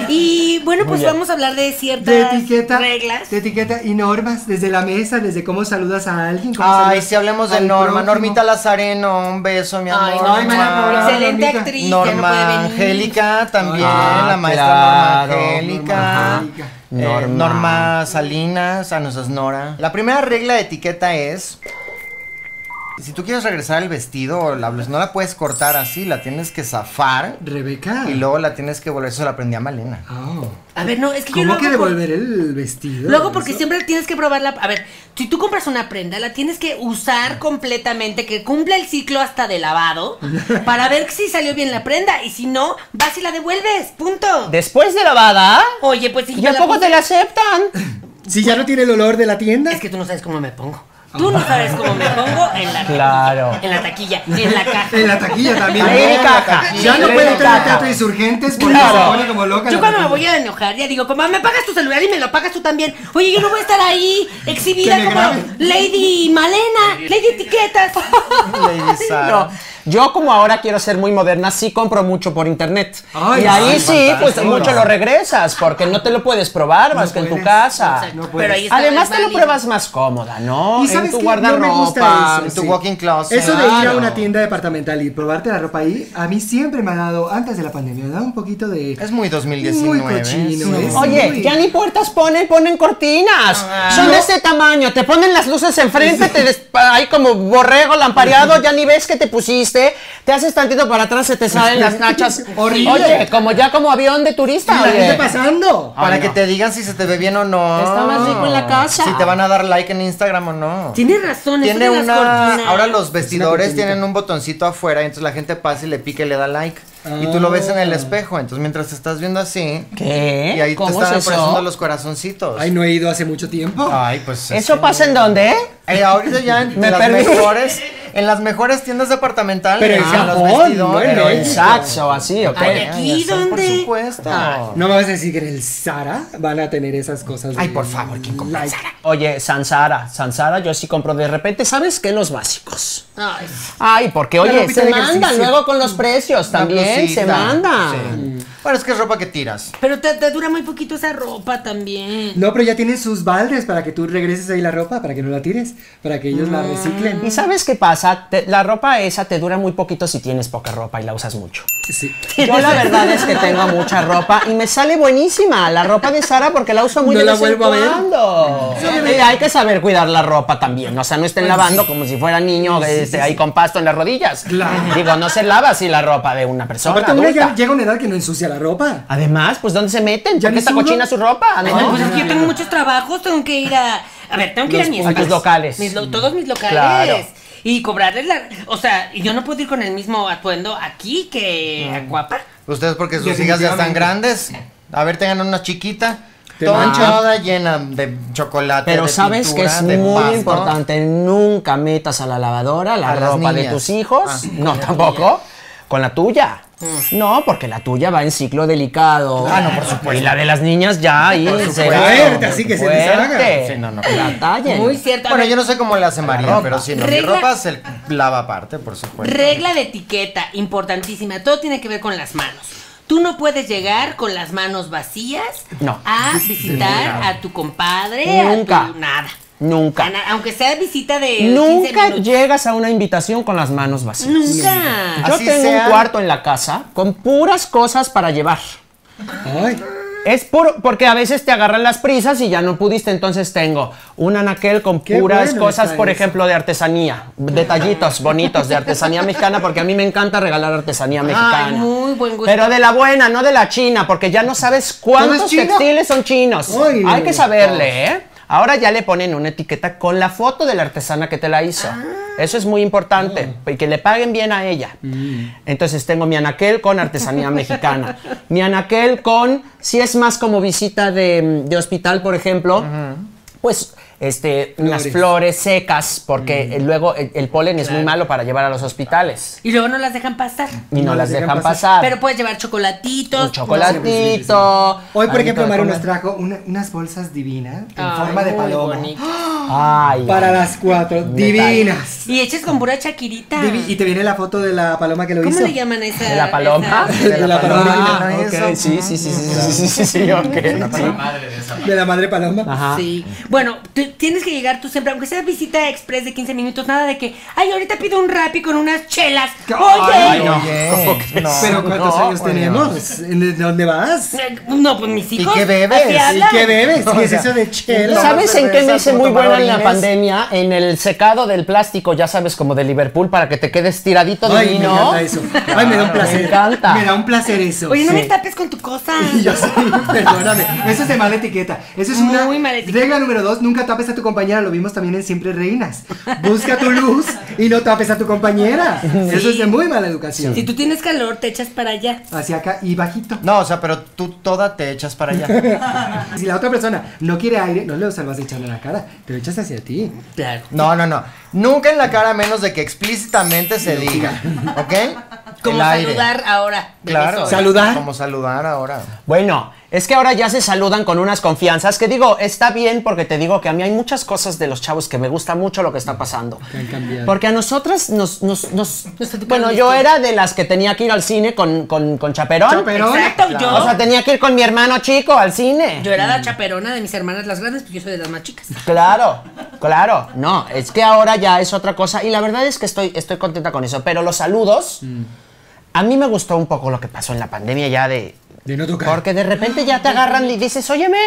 [SPEAKER 2] Y bueno, pues vamos a hablar de ciertas
[SPEAKER 1] De etiqueta,
[SPEAKER 2] reglas.
[SPEAKER 1] de etiqueta y normas, desde la mesa, desde cómo saludas a alguien. cómo
[SPEAKER 3] Ay, si hablemos de Norma,
[SPEAKER 1] prójimo.
[SPEAKER 3] Normita Lazareno, un beso, mi amor.
[SPEAKER 2] Ay,
[SPEAKER 3] Norma.
[SPEAKER 1] Paula.
[SPEAKER 2] Excelente
[SPEAKER 1] Normita.
[SPEAKER 2] actriz,
[SPEAKER 3] Norma. Angélica también,
[SPEAKER 4] Ah,
[SPEAKER 3] la maestra
[SPEAKER 4] claro.
[SPEAKER 3] Norma Angélica.
[SPEAKER 1] Norma.
[SPEAKER 3] Eh,
[SPEAKER 4] Norma.
[SPEAKER 3] Norma Salinas, a nuestras Nora. La primera regla de etiqueta es. Si tú quieres regresar el vestido o la blusa, no la puedes cortar así, la tienes que zafar
[SPEAKER 1] Rebeca.
[SPEAKER 3] y luego la tienes que volver. Eso la aprendí a Malena.
[SPEAKER 1] Oh.
[SPEAKER 2] A ver, no, es que yo lo
[SPEAKER 1] ¿Cómo que
[SPEAKER 2] hago por-
[SPEAKER 1] devolver el vestido?
[SPEAKER 2] Luego porque
[SPEAKER 1] Eso.
[SPEAKER 2] siempre tienes que probarla. A ver, si tú compras una prenda, la tienes que usar completamente, que cumpla el ciclo hasta de lavado, *laughs* para ver si salió bien la prenda. Y si no, vas y la devuelves. Punto.
[SPEAKER 4] Después de lavada,
[SPEAKER 2] Oye, pues si
[SPEAKER 4] ¿y
[SPEAKER 2] yo
[SPEAKER 4] a
[SPEAKER 2] la
[SPEAKER 4] poco
[SPEAKER 2] puse-
[SPEAKER 4] te la aceptan? *laughs*
[SPEAKER 1] Si ya no tiene el olor de la tienda.
[SPEAKER 2] Es que tú no sabes cómo me pongo. Tú no sabes cómo me pongo en la
[SPEAKER 4] Claro.
[SPEAKER 2] en la taquilla, en la caja.
[SPEAKER 1] En la taquilla también.
[SPEAKER 4] Ahí en caja.
[SPEAKER 1] Ya no puede
[SPEAKER 4] en
[SPEAKER 1] entrar al teatro insurgentes porque
[SPEAKER 4] Claro.
[SPEAKER 1] se pone como loca.
[SPEAKER 2] Yo cuando me voy a enojar ya digo, como me pagas tu celular y me lo pagas tú también. Oye, yo no voy a estar ahí exhibida como. Lady Malena, Lady Etiquetas. *laughs*
[SPEAKER 3] Lady Sara.
[SPEAKER 4] No, yo como ahora quiero ser muy moderna, sí compro mucho por internet.
[SPEAKER 1] Ay,
[SPEAKER 4] y ahí
[SPEAKER 1] ay,
[SPEAKER 4] sí, pues mucho lo regresas, porque no te lo puedes probar más que en tu casa.
[SPEAKER 1] No puedes.
[SPEAKER 2] Pero ahí está
[SPEAKER 4] Además te lo pruebas más cómoda, ¿no?
[SPEAKER 1] ¿Y
[SPEAKER 4] en tu?
[SPEAKER 1] No
[SPEAKER 4] guardarropa.
[SPEAKER 3] en tu
[SPEAKER 1] sí.
[SPEAKER 3] walk-in closet.
[SPEAKER 1] Eso de ir a una tienda departamental y probarte la ropa ahí, a mí siempre me ha dado, antes de la pandemia, me ha dado un poquito de...
[SPEAKER 3] Es muy 2019.
[SPEAKER 1] Muy cochino,
[SPEAKER 3] Sí.
[SPEAKER 1] es.
[SPEAKER 4] Oye, ya ni puertas ponen, ponen cortinas.
[SPEAKER 3] Ah.
[SPEAKER 4] Son
[SPEAKER 1] No.
[SPEAKER 4] de este tamaño, te ponen las luces enfrente, te des- ahí como borrego lampareado, ya ni ves que te pusiste, te haces tantito para atrás, se te salen las nachas. *laughs*
[SPEAKER 1] Horrible.
[SPEAKER 4] Oye, como ya como avión de turista, oye.
[SPEAKER 1] gente pasando.
[SPEAKER 3] Para que te digan si se te ve bien o no.
[SPEAKER 4] Está más rico en la casa.
[SPEAKER 3] Si te van a dar like en Instagram o no.
[SPEAKER 2] Tienes razón,
[SPEAKER 3] Tiene una. Ahora los vestidores tienen un botoncito afuera y entonces la gente pasa y le pica y le da like. Y tú lo ves en el espejo. Entonces mientras te estás viendo así.
[SPEAKER 4] ¿Qué?
[SPEAKER 3] Y ahí te
[SPEAKER 4] ¿Cómo
[SPEAKER 3] están
[SPEAKER 4] es
[SPEAKER 3] apareciendo los corazoncitos.
[SPEAKER 1] Ay, no he ido hace mucho tiempo.
[SPEAKER 3] Ay, pues. es
[SPEAKER 4] ¿Eso pasa en dónde?
[SPEAKER 3] Eh, ahorita ya en *laughs*
[SPEAKER 4] Me
[SPEAKER 3] las
[SPEAKER 4] perdí.
[SPEAKER 3] mejores. *laughs* En las mejores tiendas departamentales.
[SPEAKER 1] Pero en
[SPEAKER 3] los
[SPEAKER 1] Japón,
[SPEAKER 3] vestidores.
[SPEAKER 1] bueno,
[SPEAKER 4] en. Saxo, así, ¿ok?
[SPEAKER 2] Ay, aquí,
[SPEAKER 3] Por
[SPEAKER 2] ¿dónde?
[SPEAKER 3] supuesto.
[SPEAKER 1] No me vas a decir que en el Zara van a tener esas cosas.
[SPEAKER 3] Ay, por favor, ¿quién compra
[SPEAKER 1] like.
[SPEAKER 4] Oye, Sansara, Sansara, yo sí compro de repente, ¿sabes qué? Los básicos.
[SPEAKER 2] Ay,
[SPEAKER 4] Ay, porque oye, se
[SPEAKER 1] ejercicio.
[SPEAKER 4] luego con los precios también, se mandan.
[SPEAKER 3] Sí. Bueno, es que es ropa que tiras.
[SPEAKER 2] pero te, te dura muy poquito esa ropa también.
[SPEAKER 1] No, pero ya tienen sus baldes para que tú regreses ahí la ropa, para que no la tires, para que ellos la reciclen.
[SPEAKER 4] ¿Y sabes qué pasa? Te- la ropa esa te dura muy poquito si tienes poca ropa y la usas mucho.
[SPEAKER 1] Sí. *laughs*
[SPEAKER 4] Yo la verdad es que tengo mucha ropa y me sale buenísima la ropa de Sara porque la uso muy
[SPEAKER 1] No
[SPEAKER 4] de
[SPEAKER 1] la
[SPEAKER 4] vez en
[SPEAKER 1] vuelvo a ver.
[SPEAKER 4] Y hay que saber cuidar la ropa también, o sea, no estén lavando como si fuera niño este, ahí con pasto en las rodillas.
[SPEAKER 1] Claro.
[SPEAKER 4] Digo, no se lava así la ropa de una persona
[SPEAKER 1] Aparte, una ya llega una edad que no ensucia la ropa.
[SPEAKER 4] Además, pues ¿dónde se meten?
[SPEAKER 1] ¿Ya
[SPEAKER 4] ¿Por qué está cochina su ropa? ¿no?
[SPEAKER 2] pues es que yo tengo muchos trabajos, tengo que ir a. A ver, tengo que ir a
[SPEAKER 1] Los
[SPEAKER 2] mi
[SPEAKER 1] puntos.
[SPEAKER 2] espacio.
[SPEAKER 4] A tus locales.
[SPEAKER 2] Mis lo- todos mis locales.
[SPEAKER 4] Claro.
[SPEAKER 2] Y cobrarles la. O sea, y yo no puedo ir con el mismo atuendo aquí que a Guapa.
[SPEAKER 3] Ustedes porque sus hijas ya están grandes. A ver, tengan una chiquita.
[SPEAKER 1] Te
[SPEAKER 3] Toda, llena de chocolate.
[SPEAKER 4] Pero
[SPEAKER 3] de
[SPEAKER 4] sabes que es
[SPEAKER 3] de
[SPEAKER 4] muy
[SPEAKER 3] pasto.
[SPEAKER 4] importante, nunca metas a la lavadora la
[SPEAKER 3] A las
[SPEAKER 4] ropa de tus hijos.
[SPEAKER 3] Ah.
[SPEAKER 4] no, tampoco. Con la tuya. No, porque la tuya va en ciclo delicado.
[SPEAKER 3] Ah, no, por supuesto.
[SPEAKER 4] Y la de las niñas ya ahí se.
[SPEAKER 1] Fuerte, así que se deshaga.
[SPEAKER 3] Sí, no, no.
[SPEAKER 4] La tallen.
[SPEAKER 2] Muy cierto.
[SPEAKER 3] Bueno, yo no sé cómo le hace María,
[SPEAKER 4] ropa.
[SPEAKER 3] pero sí, no, mi
[SPEAKER 2] Regla-
[SPEAKER 3] ropa se lava aparte, por supuesto.
[SPEAKER 2] Regla de etiqueta, importantísima. Todo tiene que ver con las manos. Tú no puedes llegar con las manos vacías
[SPEAKER 4] No.
[SPEAKER 2] a visitar a tu compadre,
[SPEAKER 4] Nunca.
[SPEAKER 2] a tu nada.
[SPEAKER 4] Nunca.
[SPEAKER 2] Aunque sea visita de 15
[SPEAKER 4] Nunca
[SPEAKER 2] minutos.
[SPEAKER 4] llegas a una invitación con las manos vacías.
[SPEAKER 2] Nunca.
[SPEAKER 4] Yo
[SPEAKER 3] Así
[SPEAKER 4] tengo
[SPEAKER 3] sea.
[SPEAKER 4] un cuarto en la casa con puras cosas para llevar.
[SPEAKER 1] Ay,
[SPEAKER 4] Es puro, porque a veces te agarran las prisas y ya no pudiste, entonces tengo un anaquel con
[SPEAKER 1] Qué
[SPEAKER 4] puras
[SPEAKER 1] bueno
[SPEAKER 4] cosas, por
[SPEAKER 1] eso.
[SPEAKER 4] ejemplo, de artesanía, detallitos bonitos de artesanía mexicana, porque a mí me encanta regalar artesanía mexicana.
[SPEAKER 2] muy buen gusto.
[SPEAKER 4] Pero de la buena, no de la china, porque ya no sabes cuántos textiles son chinos.
[SPEAKER 1] Ay,
[SPEAKER 4] Hay que saberle, ¿eh? Ahora ya le ponen una etiqueta con la foto de la artesana que te la hizo.
[SPEAKER 2] Ah.
[SPEAKER 4] Eso es muy importante, y que le paguen bien a ella. Entonces tengo mi anaquel con artesanía *laughs* mexicana. Mi anaquel con, si es más como visita de, de hospital, por ejemplo, pues este, flores. unas
[SPEAKER 1] flores
[SPEAKER 4] secas, porque mm. luego el, el polen claro. es muy malo para llevar a los hospitales.
[SPEAKER 2] Y luego no las dejan pasar.
[SPEAKER 4] Y no, no las dejan, dejan pasar. pasar.
[SPEAKER 2] Pero puedes llevar chocolatitos.
[SPEAKER 4] Un chocolatito. Sí, sí, sí.
[SPEAKER 1] Hoy, por ejemplo, Maru nos trajo una, unas bolsas divinas en
[SPEAKER 2] Ay,
[SPEAKER 1] forma de paloma.
[SPEAKER 4] Ay,
[SPEAKER 1] para las cuatro. Divinas.
[SPEAKER 2] Y hechas con pura chaquirita.
[SPEAKER 1] Divi y te viene la foto de la paloma que lo hizo.
[SPEAKER 2] ¿Cómo le llaman a esa?
[SPEAKER 4] De la paloma.
[SPEAKER 2] Esa?
[SPEAKER 1] De, la paloma.
[SPEAKER 4] paloma.
[SPEAKER 3] Ah,
[SPEAKER 4] ah
[SPEAKER 3] okay.
[SPEAKER 4] Sí, sí, sí, sí, sí, sí, sí. De la madre
[SPEAKER 1] de esa paloma. De la madre paloma.
[SPEAKER 4] Ajá.
[SPEAKER 2] Sí. Bueno, tienes que llegar tú siempre, aunque sea visita express de 15 minutos, nada de que, ay, ahorita pido un rapi con unas chelas. Oye.
[SPEAKER 1] Ay,
[SPEAKER 3] no. No.
[SPEAKER 1] Pero ¿cuántos
[SPEAKER 3] no,
[SPEAKER 1] años tenemos? ¿En dónde vas?
[SPEAKER 2] Eh, No, pues mis hijos.
[SPEAKER 3] qué bebes? ¿Y
[SPEAKER 1] ¿Y qué bebes?
[SPEAKER 3] O
[SPEAKER 1] ¿Qué es eso de chela?
[SPEAKER 4] ¿Sabes en qué me hice muy buena en la pandemia? En el secado del plástico, ya sabes, como de Liverpool, para que te quedes tiradito
[SPEAKER 1] Ay, me
[SPEAKER 4] divino.
[SPEAKER 1] encanta eso. Ay, me da un placer.
[SPEAKER 4] Me encanta.
[SPEAKER 1] Me da un placer eso.
[SPEAKER 2] Oye, no
[SPEAKER 1] Sí.
[SPEAKER 2] me tapes con tu cosa.
[SPEAKER 1] Y *laughs* yo sí, perdóname. Eso es de mala etiqueta. Eso es una
[SPEAKER 2] Muy mala etiqueta.
[SPEAKER 1] regla número dos. Nunca tapes a tu compañera. Lo vimos también en Siempre Reinas. Busca tu luz y no tapes a tu compañera. Eso es de muy mala educación.
[SPEAKER 2] Si tú tienes calor, te echas para allá.
[SPEAKER 1] Hacia acá y bajito.
[SPEAKER 3] No, o sea, pero tú toda te echas para allá. *laughs*
[SPEAKER 1] Si la otra persona no quiere aire, no le salvas echando en la cara. Te lo echas hacia ti.
[SPEAKER 2] Claro.
[SPEAKER 3] No, no, no. Nunca en la cara a menos de que explícitamente se diga. ¿Ok?
[SPEAKER 2] Como saludar ahora.
[SPEAKER 3] Claro.
[SPEAKER 1] Saludar.
[SPEAKER 3] Como saludar ahora.
[SPEAKER 4] Bueno, es que ahora ya se saludan con unas confianzas que digo, está bien porque te digo que a mí hay muchas cosas de los chavos que me gusta mucho lo que está pasando.
[SPEAKER 1] Que.
[SPEAKER 4] Porque a nosotras nos... nos, nos-
[SPEAKER 2] Nos educaron
[SPEAKER 4] bueno, yo era de las que tenía que ir al cine con, con, con chaperón.
[SPEAKER 1] Chaperón.
[SPEAKER 2] Exacto, yo.
[SPEAKER 4] O sea, tenía que ir con mi hermano chico al cine.
[SPEAKER 2] Yo era la chaperona de mis hermanas las grandes, porque yo soy de las más chicas.
[SPEAKER 4] Claro, claro. No, es que ahora ya es otra cosa. Y la verdad es que estoy, estoy contenta con eso. Pero los saludos, a mí me gustó un poco lo que pasó en la pandemia ya de... Porque de repente ya te agarran y dices, óyeme,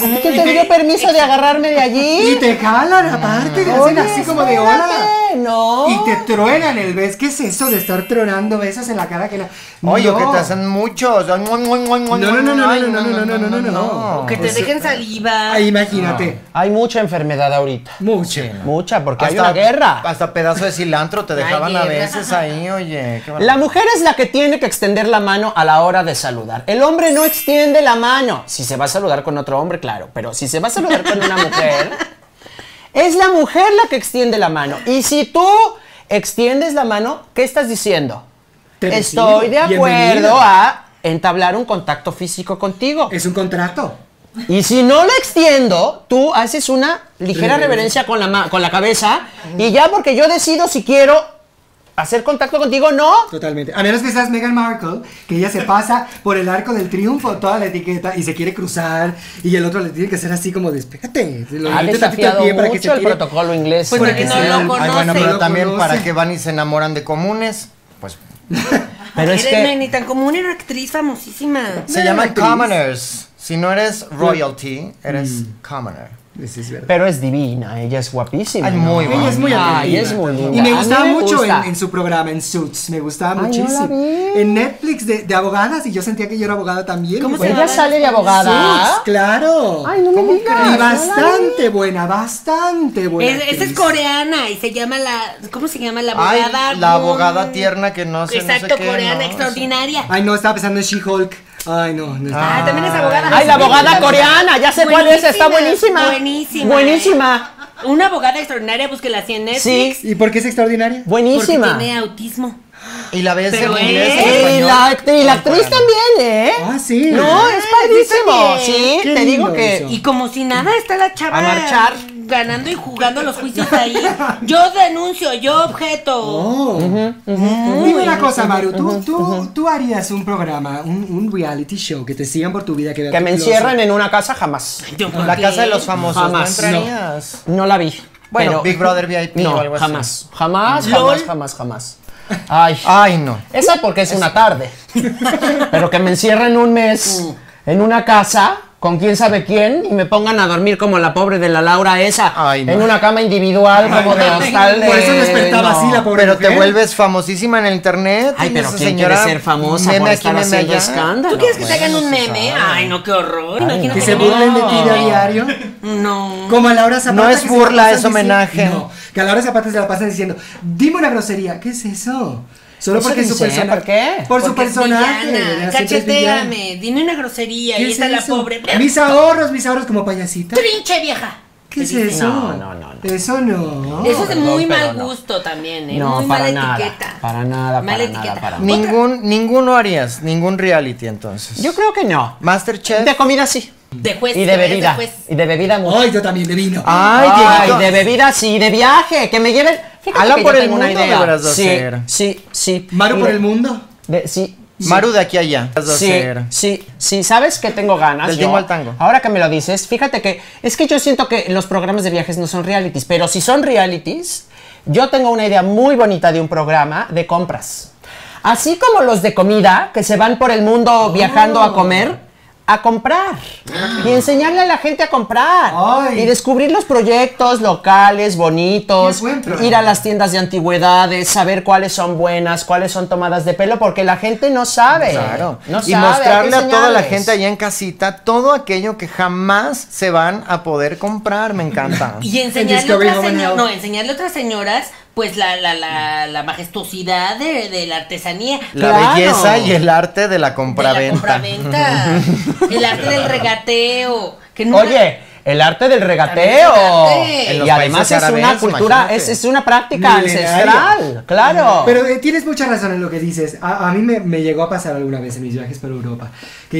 [SPEAKER 4] ¿a ti quién te dio permiso de agarrarme de
[SPEAKER 1] Y
[SPEAKER 4] allí?
[SPEAKER 1] te jalan aparte, te hacen así como de hola.
[SPEAKER 4] No.
[SPEAKER 1] Y te truenan el beso. ¿Qué es eso de estar tronando besos en la cara que no?
[SPEAKER 3] Oye,
[SPEAKER 1] no.
[SPEAKER 3] que te hacen muchos. No, no,
[SPEAKER 1] no, no, no, no, no, no, no, no, no, no, no.
[SPEAKER 2] Que te dejen saliva.
[SPEAKER 1] Ay, imagínate.
[SPEAKER 4] Hay mucha enfermedad ahorita.
[SPEAKER 1] Mucho.
[SPEAKER 4] Mucha, porque hay una guerra.
[SPEAKER 3] Hasta pedazo de cilantro te dejaban a veces ahí, oye. qué
[SPEAKER 4] La mujer es la que tiene que extender la mano a la hora de saludar. El hombre no extiende la mano. Si se va a saludar con otro hombre, claro. Pero si se va a saludar con una mujer, es la mujer la que extiende la mano. Y si tú extiendes la mano, ¿qué estás diciendo?
[SPEAKER 1] Te
[SPEAKER 4] Estoy de acuerdo a entablar un contacto físico contigo.
[SPEAKER 1] Es un contrato.
[SPEAKER 4] Y si no lo extiendo, tú haces una ligera
[SPEAKER 1] Reverencia.
[SPEAKER 4] reverencia con la, ma- con la cabeza y ya porque yo decido si quiero hacer contacto contigo, no.
[SPEAKER 1] Totalmente. A menos que seas Meghan Markle, que ella se pasa por el arco del triunfo toda la etiqueta y se quiere cruzar y el otro le tiene que hacer así como despégate. Lo
[SPEAKER 4] Ha desafiado
[SPEAKER 1] pie para que
[SPEAKER 4] mucho
[SPEAKER 1] se
[SPEAKER 4] el
[SPEAKER 1] tire.
[SPEAKER 4] protocolo inglés.
[SPEAKER 2] Pues porque
[SPEAKER 1] que
[SPEAKER 2] no
[SPEAKER 1] sea
[SPEAKER 2] lo conoce.
[SPEAKER 3] Ay, bueno,
[SPEAKER 1] No
[SPEAKER 3] pero
[SPEAKER 1] lo
[SPEAKER 3] también
[SPEAKER 1] conoce.
[SPEAKER 3] para que van y se enamoran de comunes. Pues *laughs*
[SPEAKER 4] Pero es
[SPEAKER 2] Eres
[SPEAKER 4] que
[SPEAKER 2] ni tan común, era actriz famosísima.
[SPEAKER 3] se
[SPEAKER 1] No,
[SPEAKER 3] llaman
[SPEAKER 1] actriz.
[SPEAKER 3] commoners. Si no eres royalty, eres commoner.
[SPEAKER 1] Es
[SPEAKER 4] pero es divina, ella es guapísima.
[SPEAKER 3] Ay,
[SPEAKER 4] ¿no?
[SPEAKER 3] muy
[SPEAKER 1] Ella es muy
[SPEAKER 4] Ay,
[SPEAKER 1] atractiva.
[SPEAKER 4] es muy linda.
[SPEAKER 1] Y me gustaba mucho
[SPEAKER 4] gusta.
[SPEAKER 1] en, en su programa, en Suits. Me gustaba
[SPEAKER 4] Ay, no
[SPEAKER 1] muchísimo. En Netflix de, de abogadas y yo sentía que yo era abogada también.
[SPEAKER 2] ¿Cómo
[SPEAKER 1] Y
[SPEAKER 2] se
[SPEAKER 4] Ella sale de abogada.
[SPEAKER 1] Suits, claro.
[SPEAKER 4] Ay, no me digas.
[SPEAKER 1] y bastante buena, bastante buena.
[SPEAKER 2] Es, esa es coreana y se llama la. ¿Cómo se llama? La
[SPEAKER 3] Ay,
[SPEAKER 2] abogada.
[SPEAKER 3] la abogada tierna que no sé, no sé
[SPEAKER 2] Exacto,
[SPEAKER 3] qué,
[SPEAKER 2] coreana,
[SPEAKER 3] ¿no?
[SPEAKER 2] extraordinaria.
[SPEAKER 1] Ay, no, estaba pensando en She-Hulk. Ay, no, no
[SPEAKER 2] Ah,
[SPEAKER 1] está.
[SPEAKER 2] también es abogada.
[SPEAKER 4] Ay, la abogada coreana, ya sé cuál es, está buenísima.
[SPEAKER 2] Buenísima.
[SPEAKER 4] Buenísima.
[SPEAKER 2] Una abogada extraordinaria, búsquela así en Netflix.
[SPEAKER 1] ¿Y por qué es extraordinaria?
[SPEAKER 2] Porque
[SPEAKER 4] Buenísima.
[SPEAKER 2] tiene autismo.
[SPEAKER 3] Y la ves
[SPEAKER 2] Pero
[SPEAKER 3] en inglés,
[SPEAKER 4] Y la, y la actriz también, ¿eh?
[SPEAKER 1] Ah, sí.
[SPEAKER 4] No, es padrísimo.
[SPEAKER 2] sí,
[SPEAKER 4] Sí, te digo que.
[SPEAKER 1] eso.
[SPEAKER 2] Y como si nada está la chava
[SPEAKER 4] A marchar.
[SPEAKER 2] Ganando y jugando los juicios ahí. Yo denuncio, yo objeto.
[SPEAKER 1] Oh. Dime una cosa, Maru. ¿tú, tú, tú harías un programa, un, un reality show que te sigan por tu vida, que,
[SPEAKER 4] me encierren en una casa jamás.
[SPEAKER 2] Yo, ¿por
[SPEAKER 3] La casa de los famosos,
[SPEAKER 4] Jamás,
[SPEAKER 3] ¿no entrarías?
[SPEAKER 4] No la vi.
[SPEAKER 3] Bueno,
[SPEAKER 4] pero-
[SPEAKER 3] Big Brother VIP
[SPEAKER 4] no,
[SPEAKER 3] o algo así.
[SPEAKER 4] jamás. Jamás,
[SPEAKER 2] LOL.
[SPEAKER 4] jamás, jamás, jamás. Ay.
[SPEAKER 3] Ay, no.
[SPEAKER 4] Esa porque es una tarde. *laughs* Pero que me encierren un mes
[SPEAKER 3] Mm.
[SPEAKER 4] en una casa con quién sabe quién y me pongan a dormir como la pobre de la Laura esa.
[SPEAKER 3] Ay, no.
[SPEAKER 4] En una cama individual como de hostal de...
[SPEAKER 1] Por eso despertaba
[SPEAKER 4] no.
[SPEAKER 1] así la pobre
[SPEAKER 3] Pero te vuelves famosísima en el internet.
[SPEAKER 4] Ay, pero ¿quién
[SPEAKER 3] señora,
[SPEAKER 4] quiere ser famosa
[SPEAKER 3] meme
[SPEAKER 4] por estar haciendo
[SPEAKER 3] allá.
[SPEAKER 4] escándalo?
[SPEAKER 2] ¿Tú quieres que te
[SPEAKER 4] Bueno,
[SPEAKER 2] hagan un
[SPEAKER 4] sí
[SPEAKER 2] meme? Ay, no, qué horror. Imagínate
[SPEAKER 1] Que se
[SPEAKER 2] que-
[SPEAKER 1] burlen de ti de a diario.
[SPEAKER 2] No.
[SPEAKER 1] Como a Laura Zapata.
[SPEAKER 3] No es burla, es homenaje.
[SPEAKER 1] diciendo- No, que a Laura Zapata se la pasan diciendo, dime una grosería. ¿Qué es eso? Solo
[SPEAKER 4] Eso
[SPEAKER 1] porque su
[SPEAKER 4] dice,
[SPEAKER 1] personaje.
[SPEAKER 4] ¿por qué?
[SPEAKER 1] Por su
[SPEAKER 2] Porque
[SPEAKER 1] personaje.
[SPEAKER 2] Cacheteame, dime una grosería.
[SPEAKER 1] ¿Qué
[SPEAKER 2] Y
[SPEAKER 1] es
[SPEAKER 2] está la pobre.
[SPEAKER 1] Mis ahorros, mis ahorros como payasita.
[SPEAKER 2] Trinche vieja.
[SPEAKER 1] ¿Qué es eso?
[SPEAKER 4] No, no, no, no.
[SPEAKER 1] Eso no.
[SPEAKER 2] Eso es de muy mal
[SPEAKER 4] no.
[SPEAKER 2] gusto también, ¿eh?
[SPEAKER 4] No,
[SPEAKER 2] muy
[SPEAKER 4] para
[SPEAKER 2] mala
[SPEAKER 4] nada,
[SPEAKER 2] etiqueta.
[SPEAKER 4] para nada,
[SPEAKER 2] Mala
[SPEAKER 4] para
[SPEAKER 2] etiqueta.
[SPEAKER 4] nada, para
[SPEAKER 2] Otra-
[SPEAKER 3] Ningún, ninguno harías, ningún reality entonces.
[SPEAKER 4] Yo creo que no.
[SPEAKER 3] Masterchef.
[SPEAKER 4] De comida sí.
[SPEAKER 2] De juez.
[SPEAKER 4] Y de
[SPEAKER 2] vayas
[SPEAKER 4] bebida.
[SPEAKER 2] juez.
[SPEAKER 4] Y de bebida mucho.
[SPEAKER 1] Ay, yo también de vino.
[SPEAKER 3] Ay,
[SPEAKER 4] Ay, de bebida sí, de viaje, que me lleven. Fíjate
[SPEAKER 3] Ala
[SPEAKER 4] que
[SPEAKER 3] por
[SPEAKER 4] yo
[SPEAKER 3] el
[SPEAKER 4] tengo una
[SPEAKER 3] mundo
[SPEAKER 4] idea.
[SPEAKER 3] deberás de
[SPEAKER 4] sí,
[SPEAKER 3] hacer.
[SPEAKER 4] sí, sí.
[SPEAKER 1] Maru por el mundo.
[SPEAKER 4] de- sí.
[SPEAKER 3] Maru de aquí a allá.
[SPEAKER 4] Sí,
[SPEAKER 3] hacer.
[SPEAKER 4] sí, sí, sabes que tengo ganas.
[SPEAKER 3] Del
[SPEAKER 4] yo?
[SPEAKER 3] tingo al tango.
[SPEAKER 4] Ahora que me lo dices, fíjate que es que yo siento que los programas de viajes no son realities, pero si son realities, yo tengo una idea muy bonita de un programa de compras. Así como los de comida, que se van por el mundo viajando a comer, a comprar. Y enseñarle a la gente a comprar.
[SPEAKER 1] Ay.
[SPEAKER 4] Y descubrir los proyectos locales, bonitos. Ir a las tiendas de antigüedades, saber cuáles son buenas, cuáles son tomadas de pelo, porque la gente no sabe.
[SPEAKER 3] Claro.
[SPEAKER 4] No
[SPEAKER 3] y
[SPEAKER 4] sabe,
[SPEAKER 3] mostrarle a toda la gente allá en casita todo aquello que jamás se van a poder comprar. Me encanta.
[SPEAKER 2] Y enseñarle otras no, enseñarle a otras señoras, pues la, la, la, la majestuosidad de, de la artesanía.
[SPEAKER 3] La
[SPEAKER 4] Claro.
[SPEAKER 3] belleza y el arte de la
[SPEAKER 2] De la
[SPEAKER 3] compraventa. *laughs*
[SPEAKER 2] el arte del regateo. Que nunca-
[SPEAKER 4] Oye, el arte del regateo. Y además es una cultura, es, es una práctica
[SPEAKER 1] Milenaria.
[SPEAKER 4] ancestral. Claro.
[SPEAKER 1] Pero eh, tienes mucha razón en lo que dices. A, a mí me, me llegó a pasar alguna vez en mis viajes por Europa.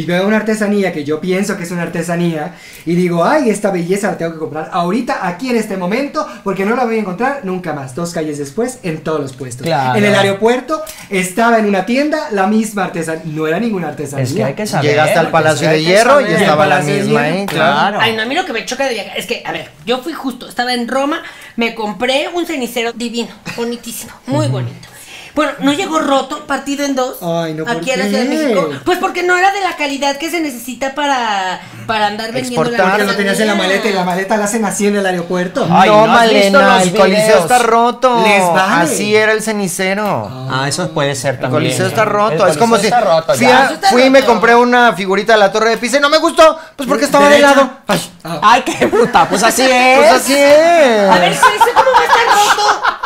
[SPEAKER 1] Que veo una artesanía que yo pienso que es una artesanía y digo, ay, esta belleza la tengo que comprar ahorita, aquí en este momento, porque no la voy a encontrar nunca más. Dos calles después, en todos los puestos.
[SPEAKER 4] Claro.
[SPEAKER 1] En el aeropuerto estaba en una tienda la misma artesanía. No era ninguna artesanía.
[SPEAKER 4] es que hay que saber.
[SPEAKER 3] Llegaste al Palacio de Hierro y estaba la misma ahí, claro.
[SPEAKER 4] Claro.
[SPEAKER 2] Ay, no, a mí lo que me choca de viajar es que, a ver, yo fui justo, estaba en Roma, me compré un cenicero divino, bonitísimo, muy bonito. Bueno, no llegó roto, partido en dos.
[SPEAKER 1] Ay, no, ¿por
[SPEAKER 2] Aquí a la? Ciudad de México. Pues porque no era de la calidad que se necesita para, para andar vendiendo
[SPEAKER 3] Exportar.
[SPEAKER 1] Porque
[SPEAKER 2] la
[SPEAKER 1] lo tenías en la maleta y la maleta la hacen así en el aeropuerto.
[SPEAKER 4] Ay,
[SPEAKER 3] no,
[SPEAKER 4] ¿no
[SPEAKER 3] Malena,
[SPEAKER 4] los
[SPEAKER 3] el coliseo está roto.
[SPEAKER 1] Les vale.
[SPEAKER 3] Así era el cenicero.
[SPEAKER 4] Ah, eso puede ser
[SPEAKER 3] El
[SPEAKER 4] también.
[SPEAKER 3] coliseo está
[SPEAKER 4] El
[SPEAKER 3] roto. Es como si
[SPEAKER 4] está roto,
[SPEAKER 3] fui, a-
[SPEAKER 2] está
[SPEAKER 3] fui y me compré una figurita de la Torre de Pisa y no me gustó. Pues porque estaba de lado. Ay,
[SPEAKER 1] Ah.
[SPEAKER 4] Ay, qué puta, pues así *laughs* es.
[SPEAKER 3] pues así es.
[SPEAKER 2] A ver, ¿eso cómo va a estar roto?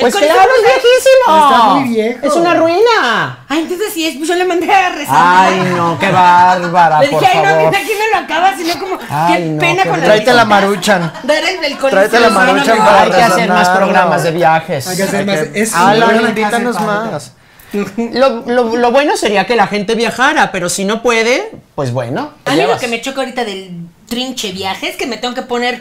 [SPEAKER 4] Pues claro, es
[SPEAKER 2] está-
[SPEAKER 4] viejísimo.
[SPEAKER 1] Está muy viejo.
[SPEAKER 4] Es una ruina.
[SPEAKER 2] Ay, entonces sí es, pues yo le mandé a rezar.
[SPEAKER 4] Ay, no, qué bárbara,
[SPEAKER 2] Le
[SPEAKER 4] por
[SPEAKER 2] dije, ay, no,
[SPEAKER 4] favor.
[SPEAKER 2] mira, aquí me lo acabas, sino como,
[SPEAKER 4] Ay,
[SPEAKER 2] qué
[SPEAKER 4] no,
[SPEAKER 2] pena
[SPEAKER 4] qué
[SPEAKER 2] con la
[SPEAKER 3] Tráete la maruchan. Tráete la
[SPEAKER 2] no, no,
[SPEAKER 3] maruchan
[SPEAKER 2] no,
[SPEAKER 3] para
[SPEAKER 4] Hay que hacer más programas de viajes.
[SPEAKER 1] Hay que hacer más. Es
[SPEAKER 3] Alan, invítanos más.
[SPEAKER 4] Lo, lo- lo bueno sería que la gente viajara, pero si no puede, pues bueno.
[SPEAKER 2] A mí lo que me choca ahorita del trinche viaje es que me tengo que poner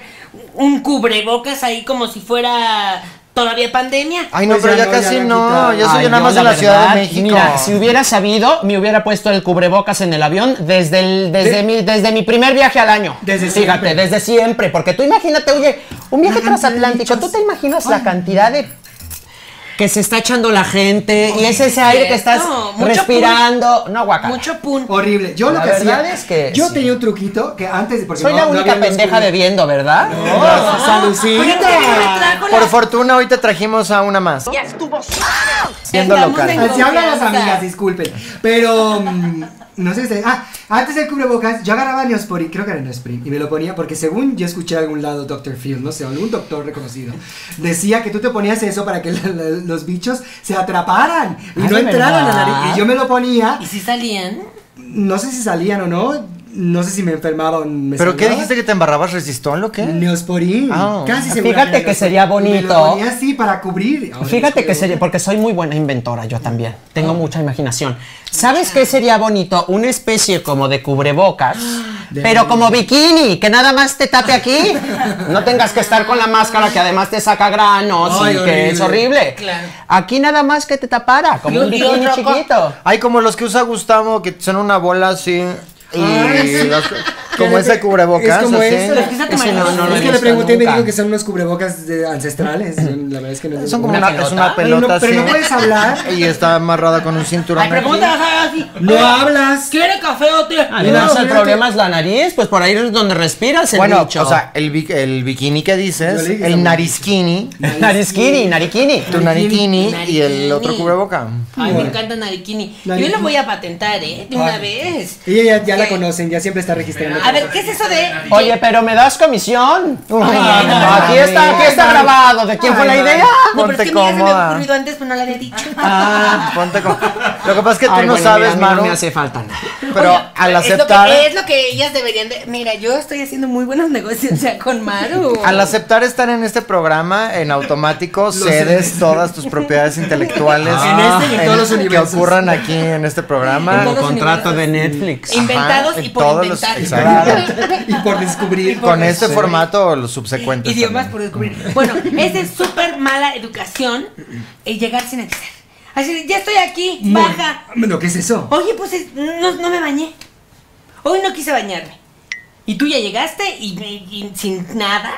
[SPEAKER 2] un cubrebocas ahí como si fuera todavía pandemia.
[SPEAKER 3] Ay, no,
[SPEAKER 1] Pues
[SPEAKER 3] pero
[SPEAKER 1] ya
[SPEAKER 3] ya
[SPEAKER 1] no, ya
[SPEAKER 3] casi no. Yo soy
[SPEAKER 4] Ay,
[SPEAKER 3] nada más de la Ciudad
[SPEAKER 4] verdad,
[SPEAKER 3] de México.
[SPEAKER 4] Mira, si hubiera sabido, me hubiera puesto el cubrebocas en el avión desde el, desde
[SPEAKER 1] De-
[SPEAKER 4] mi, desde mi primer viaje al año.
[SPEAKER 1] Desde
[SPEAKER 4] Fíjate,
[SPEAKER 1] siempre.
[SPEAKER 4] desde siempre. Porque tú imagínate, oye, un viaje transatlántico, ¿tú te imaginas la cantidad de que se está echando la gente y es ese aire que estás
[SPEAKER 2] mucho
[SPEAKER 4] respirando? No, guacala.
[SPEAKER 2] Mucho pun.
[SPEAKER 1] Horrible. Yo lo que hacía.
[SPEAKER 4] es que
[SPEAKER 1] yo
[SPEAKER 4] sí.
[SPEAKER 1] tenía un truquito que antes. Porque
[SPEAKER 4] Soy
[SPEAKER 1] no-
[SPEAKER 4] la
[SPEAKER 1] no
[SPEAKER 4] única pendeja viendo, ¿verdad?
[SPEAKER 1] Oh, *laughs* Salucita.
[SPEAKER 2] Oigan, ¿qué me trajo la-
[SPEAKER 3] Por fortuna, hoy te trajimos a una más.
[SPEAKER 2] Ya estuvo.
[SPEAKER 3] Siendo local.
[SPEAKER 1] Así hablan las amigas, disculpen. Pero. No sé si. Ah, antes del cubrebocas, yo agarraba Neosporin, creo que era Neosporin, y me lo ponía porque según yo escuché a algún lado Dr. Phil, no sé, algún doctor reconocido, decía que tú te ponías eso para que *laughs* la- la- los bichos se atraparan y
[SPEAKER 4] Ah,
[SPEAKER 1] no
[SPEAKER 4] ¿de
[SPEAKER 1] entraran a la nariz. Y yo me lo ponía
[SPEAKER 2] ¿Y si salían?
[SPEAKER 1] no sé si salían o no. No sé si me enfermaba o me
[SPEAKER 3] ¿Pero qué dijiste que te embarrabas resistol o qué?
[SPEAKER 1] Neosporín.
[SPEAKER 3] Ah.
[SPEAKER 1] Casi seguro
[SPEAKER 4] Fíjate que sería.
[SPEAKER 1] Me lo
[SPEAKER 4] bonito.
[SPEAKER 1] ponía así para cubrir. Ahora
[SPEAKER 4] Fíjate que sería, porque soy muy buena inventora, yo también. Tengo mucha imaginación. ¿Sabes
[SPEAKER 2] Ah.
[SPEAKER 4] qué sería bonito? Una especie como de cubrebocas, *gasps*
[SPEAKER 1] De-
[SPEAKER 4] pero como bikini, que nada más te tape aquí. *laughs* No tengas que estar con la máscara que además te saca granos
[SPEAKER 1] Ay,
[SPEAKER 4] y que es
[SPEAKER 1] horrible.
[SPEAKER 2] Claro.
[SPEAKER 4] Aquí nada más que te tapara, como
[SPEAKER 2] Y-
[SPEAKER 4] un bikini chiquito.
[SPEAKER 3] Hay como los que usa Gustavo, que son una bola así. Y
[SPEAKER 1] Ay, Que
[SPEAKER 3] como
[SPEAKER 1] le-
[SPEAKER 3] ese cubrebocas.
[SPEAKER 1] es como ese.
[SPEAKER 4] No, no
[SPEAKER 1] es que le pregunté y me dijo que son unos cubrebocas de- ancestrales. La verdad es que no
[SPEAKER 3] Son como
[SPEAKER 4] ¿Una
[SPEAKER 3] una, es
[SPEAKER 4] pelota?
[SPEAKER 3] una
[SPEAKER 1] Pero no-
[SPEAKER 3] pelota
[SPEAKER 1] pero no puedes hablar. *laughs*
[SPEAKER 3] Y está amarrada con un cinturón.
[SPEAKER 2] Ay, pero ¿cómo
[SPEAKER 3] aquí.
[SPEAKER 2] te vas a así?
[SPEAKER 1] No hablas.
[SPEAKER 2] ¿Quiere café o té?
[SPEAKER 4] Además,
[SPEAKER 1] No,
[SPEAKER 4] el problema es la nariz, pues por ahí es donde respiras el
[SPEAKER 3] Bueno,
[SPEAKER 4] bicho.
[SPEAKER 3] o sea, el, bi- el bikini que dices,
[SPEAKER 1] le dije
[SPEAKER 3] el narizkini,
[SPEAKER 4] Nariskini, nariquini.
[SPEAKER 3] tu nariquini y el otro cubreboca.
[SPEAKER 2] Ay, me encanta Narikini. Yo
[SPEAKER 1] Narikini.
[SPEAKER 2] lo voy a patentar, ¿eh? De una
[SPEAKER 1] Ay.
[SPEAKER 2] vez.
[SPEAKER 1] Ella ya, la conocen, ya siempre está registrando.
[SPEAKER 2] A ver, ¿qué es eso de...?
[SPEAKER 4] Oye, pero me das comisión.
[SPEAKER 3] Ay,
[SPEAKER 4] aquí está, aquí está
[SPEAKER 3] ay,
[SPEAKER 4] grabado. ¿De quién fue la idea?
[SPEAKER 2] No, pero es
[SPEAKER 3] Ponte
[SPEAKER 2] que mira, se me
[SPEAKER 3] cómoda.
[SPEAKER 2] había ocurrido antes, pero no lo había dicho.
[SPEAKER 3] Ah, ponte con... Lo que pasa es que tú
[SPEAKER 4] Ay,
[SPEAKER 3] no
[SPEAKER 4] bueno,
[SPEAKER 3] sabes,
[SPEAKER 4] mira, a mí
[SPEAKER 3] Manu,
[SPEAKER 4] No me hace falta nada.
[SPEAKER 3] pero
[SPEAKER 2] Oye,
[SPEAKER 3] al
[SPEAKER 2] es lo que-
[SPEAKER 3] aceptar...
[SPEAKER 2] Es lo, que, ellas deberían de... Mira, yo estoy haciendo muy buenos negocios ya con Maru.
[SPEAKER 3] Al aceptar estar en este programa, en automático cedes todas tus propiedades *laughs* intelectuales
[SPEAKER 1] En este y en todos los
[SPEAKER 3] que ocurran aquí en este programa.
[SPEAKER 2] Los
[SPEAKER 4] contrato de. Netflix.
[SPEAKER 2] Inventados
[SPEAKER 3] Ajá,
[SPEAKER 2] y por
[SPEAKER 3] todos los-
[SPEAKER 2] inventar. *laughs*
[SPEAKER 1] y por descubrir.
[SPEAKER 3] Con este formato o los subsecuentes.
[SPEAKER 2] Idiomas
[SPEAKER 3] también.
[SPEAKER 2] por descubrir. Bueno, es de súper mala educación el llegar sin avisar. Así ya estoy aquí, baja.
[SPEAKER 1] No, ¿qué es eso?
[SPEAKER 2] Oye, pues es- no, no me bañé. Hoy no quise bañarme. Y tú ya llegaste y, y- y sin nada.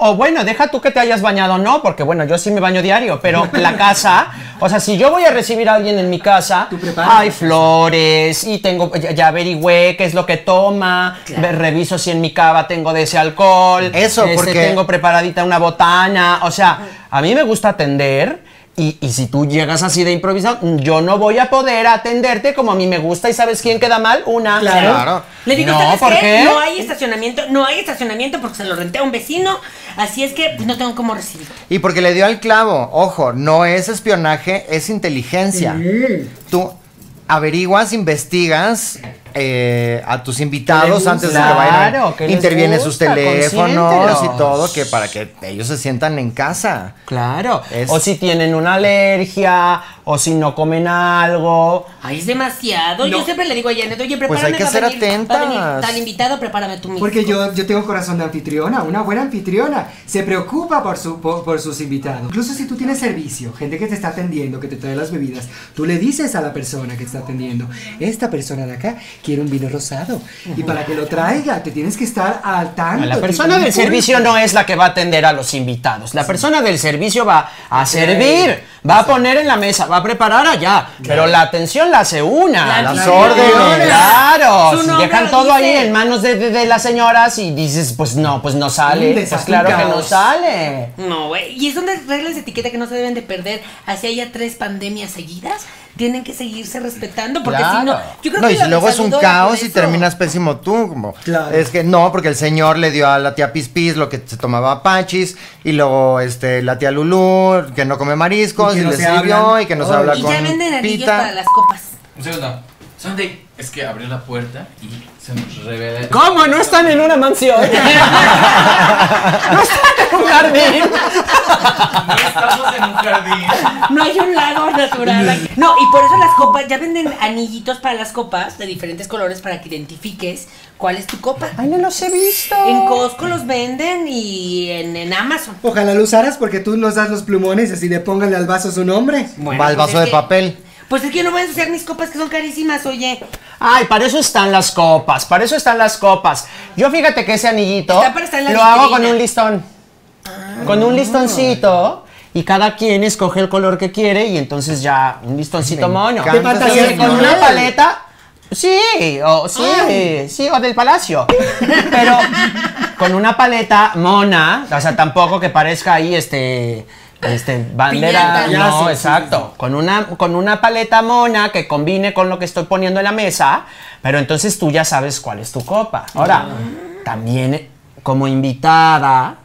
[SPEAKER 4] O bueno, deja tú que te hayas bañado, no, porque bueno, yo sí me baño diario, pero *laughs* la casa, o sea, si yo voy a recibir a alguien en mi casa,
[SPEAKER 1] Tú preparas.
[SPEAKER 4] hay flores y tengo, ya, ya averigüé qué es lo que toma, reviso si en mi cava tengo de ese alcohol,
[SPEAKER 3] Eso,
[SPEAKER 4] este,
[SPEAKER 3] porque-
[SPEAKER 4] tengo preparadita una botana, o sea, a mí me gusta atender. Y, y si tú llegas así de improvisado, yo no voy a poder atenderte como a mí me gusta. ¿Y sabes quién queda mal? Una.
[SPEAKER 1] Claro.
[SPEAKER 3] Claro.
[SPEAKER 2] Le digo,
[SPEAKER 4] No,
[SPEAKER 2] ¿sabes
[SPEAKER 4] ¿por
[SPEAKER 2] qué?
[SPEAKER 4] qué?
[SPEAKER 2] No hay estacionamiento, no hay estacionamiento porque se lo renté a un vecino. Así es que pues, no tengo cómo recibir.
[SPEAKER 3] Y porque le dio al clavo, ojo, no es espionaje, es inteligencia. Tú averiguas, investigas eh, a tus invitados
[SPEAKER 1] gusta.
[SPEAKER 3] antes de que vayan.
[SPEAKER 4] Claro, que les
[SPEAKER 3] Interviene sus
[SPEAKER 4] gusta,
[SPEAKER 3] teléfonos y todo, que para que ellos se sientan en casa.
[SPEAKER 4] Claro.
[SPEAKER 3] Es-
[SPEAKER 4] O si tienen una alergia, o si no comen algo.
[SPEAKER 2] Ay, es demasiado. Yo siempre le digo a Janet, oye,
[SPEAKER 3] Pues
[SPEAKER 2] prepárame
[SPEAKER 3] hay que ser
[SPEAKER 2] venir-
[SPEAKER 3] atentas.
[SPEAKER 2] Tal invitado, prepárame tú mismo.
[SPEAKER 1] Porque yo, yo tengo corazón de anfitriona, una buena anfitriona. Se preocupa por, su, por, por sus invitados. Incluso si tú tienes servicio, gente que te está atendiendo, que te trae las bebidas, tú le dices a la persona que está atendiendo, esta persona de acá quiere un vino rosado. Y para que lo traiga, te tienes que estar al tanto.
[SPEAKER 4] La persona del servicio no es la que va a atender a los invitados. La persona del servicio va a servir, va a poner en la mesa, va a preparar allá. Pero la atención la hace una.
[SPEAKER 2] La
[SPEAKER 3] Las órdenes.
[SPEAKER 4] Claro, si dejan todo ahí en manos de, de- de las señoras y dices, pues no, pues no sale. Pues claro que no sale.
[SPEAKER 2] No, güey. Y son de reglas de etiqueta que no se deben de perder. Así haya tres pandemias seguidas, tienen que seguirse respetando. Porque
[SPEAKER 4] Claro.
[SPEAKER 2] si no, yo creo
[SPEAKER 3] No,
[SPEAKER 2] que
[SPEAKER 3] y luego es un caos y terminas pésimo tú, como
[SPEAKER 1] Claro.
[SPEAKER 3] es que no, porque el señor le dio a la tía Pispis lo que se tomaba pachis y luego este la tía Lulú que no come mariscos
[SPEAKER 1] Y
[SPEAKER 3] y,
[SPEAKER 1] que no
[SPEAKER 3] le sirvió
[SPEAKER 1] hablan.
[SPEAKER 3] y que no se
[SPEAKER 1] Ay.
[SPEAKER 3] habla
[SPEAKER 2] Y
[SPEAKER 3] con
[SPEAKER 2] ya venden
[SPEAKER 3] pita.
[SPEAKER 2] para las copas.
[SPEAKER 5] Un segundo. Sunday, es que abrió la puerta y se nos revela.
[SPEAKER 4] ¿Cómo? ¿No están en una mansión? *laughs* ¿No están en un jardín?
[SPEAKER 5] No estamos en un jardín.
[SPEAKER 2] No hay un lago natural aquí. No, y por eso las copas, ya venden anillitos para las copas de diferentes colores para que identifiques cuál es tu copa.
[SPEAKER 4] Ay, no los he visto.
[SPEAKER 2] En Costco los venden y en, en Amazon.
[SPEAKER 1] Ojalá lo usaras porque tú nos das los plumones así de póngale al vaso su nombre.
[SPEAKER 2] Bueno,
[SPEAKER 3] Va al
[SPEAKER 2] pues
[SPEAKER 3] vaso de
[SPEAKER 2] que-
[SPEAKER 3] papel.
[SPEAKER 2] Pues es que yo no voy a ensuciar mis copas que son carísimas, oye.
[SPEAKER 4] Ay, para eso están las copas, para eso están las copas. Yo fíjate que ese anillito
[SPEAKER 2] Está para estar en la
[SPEAKER 4] lo hago con un listón. Con un listoncito y cada quien escoge el color que quiere y entonces ya un listoncito
[SPEAKER 3] Me
[SPEAKER 4] mono.
[SPEAKER 3] encanta
[SPEAKER 1] ¿Qué fantasía
[SPEAKER 4] Entonces, con una paleta Sí, o sí, sí, o del palacio. Pero con una paleta mona, o sea, tampoco que parezca ahí este este bandera,
[SPEAKER 2] Piñata.
[SPEAKER 4] No,
[SPEAKER 1] sí, sí,
[SPEAKER 4] exacto. Con una con una paleta mona que combine con lo que estoy poniendo en la mesa, pero entonces tú ya sabes cuál es tu copa. Ahora, también como invitada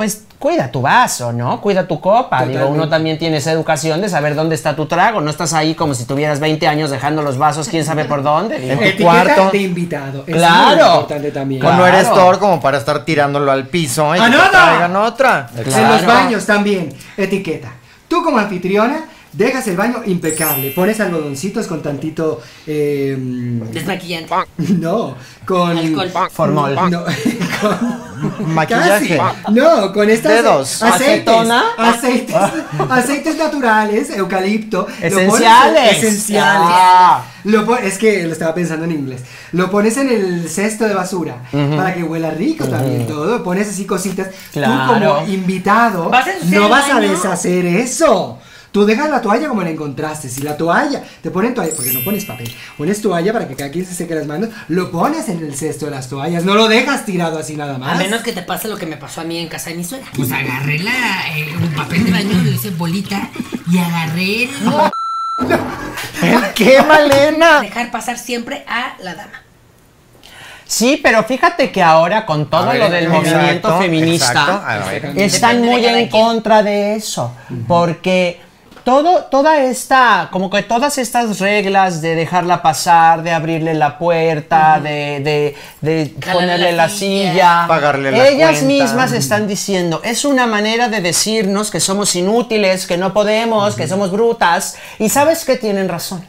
[SPEAKER 4] pues cuida tu vaso, ¿no? Cuida tu copa. Digo, uno también tiene esa educación de saber dónde está tu trago. No estás ahí como si tuvieras 20 años dejando los vasos, quién sabe por dónde. digo. *laughs*
[SPEAKER 3] En tu
[SPEAKER 1] Etiqueta
[SPEAKER 3] cuarto.
[SPEAKER 1] de invitado. Es
[SPEAKER 4] Claro.
[SPEAKER 1] muy importante también.
[SPEAKER 3] O no eres. Thor como para estar tirándolo al piso y
[SPEAKER 1] ¡Ah,
[SPEAKER 3] que te
[SPEAKER 1] nada!
[SPEAKER 3] traigan otra.
[SPEAKER 1] En los baños también, etiqueta. Tú como anfitriona dejas el baño impecable, pones algodoncitos con tantito... eh,
[SPEAKER 2] Desmaquillante. *laughs*
[SPEAKER 1] no, con...
[SPEAKER 2] Alcohol.
[SPEAKER 4] Formol.
[SPEAKER 1] No, *laughs* con... *laughs*
[SPEAKER 3] Maquillaje.
[SPEAKER 1] Casi. No, con estas
[SPEAKER 3] Dedos.
[SPEAKER 1] aceites,
[SPEAKER 4] ¿Acetona?
[SPEAKER 1] aceites, aceites naturales, eucalipto, lo pones-
[SPEAKER 4] Esenciales.
[SPEAKER 1] esenciales.
[SPEAKER 4] Ah.
[SPEAKER 1] Lo es que lo estaba pensando en inglés. Lo pones en el cesto de basura para que huela rico también todo. Pones así cositas.
[SPEAKER 4] Claro.
[SPEAKER 1] Tú como invitado
[SPEAKER 2] ¿Vas
[SPEAKER 1] no vas a deshacer eso. Tú dejas la toalla como la encontraste. Si la toalla, te ponen toalla, porque no pones papel, pones toalla para que cada quien se seque las manos, lo pones en el cesto de las toallas, no lo dejas tirado así nada más.
[SPEAKER 2] A menos que te pase lo que me pasó a mí en casa de mi suegra. Pues agarré la, eh, un papel de baño, le hice bolita y agarré el...
[SPEAKER 3] ¿Qué, Malena?
[SPEAKER 2] Dejar pasar siempre a la dama.
[SPEAKER 4] Sí, pero fíjate que ahora con todo
[SPEAKER 3] ver,
[SPEAKER 4] lo del
[SPEAKER 3] exacto,
[SPEAKER 4] movimiento feminista están muy en contra de eso, porque todo, toda esta, como que todas estas reglas de dejarla pasar, de abrirle la puerta, de, de, de
[SPEAKER 2] Jalarle
[SPEAKER 4] ponerle
[SPEAKER 2] la
[SPEAKER 4] la
[SPEAKER 2] silla.
[SPEAKER 4] silla,
[SPEAKER 3] Pagarle la
[SPEAKER 4] ellas
[SPEAKER 3] cuenta.
[SPEAKER 4] mismas están diciendo, es una manera de decirnos que somos inútiles, que no podemos, que somos brutas, y sabes que tienen razón.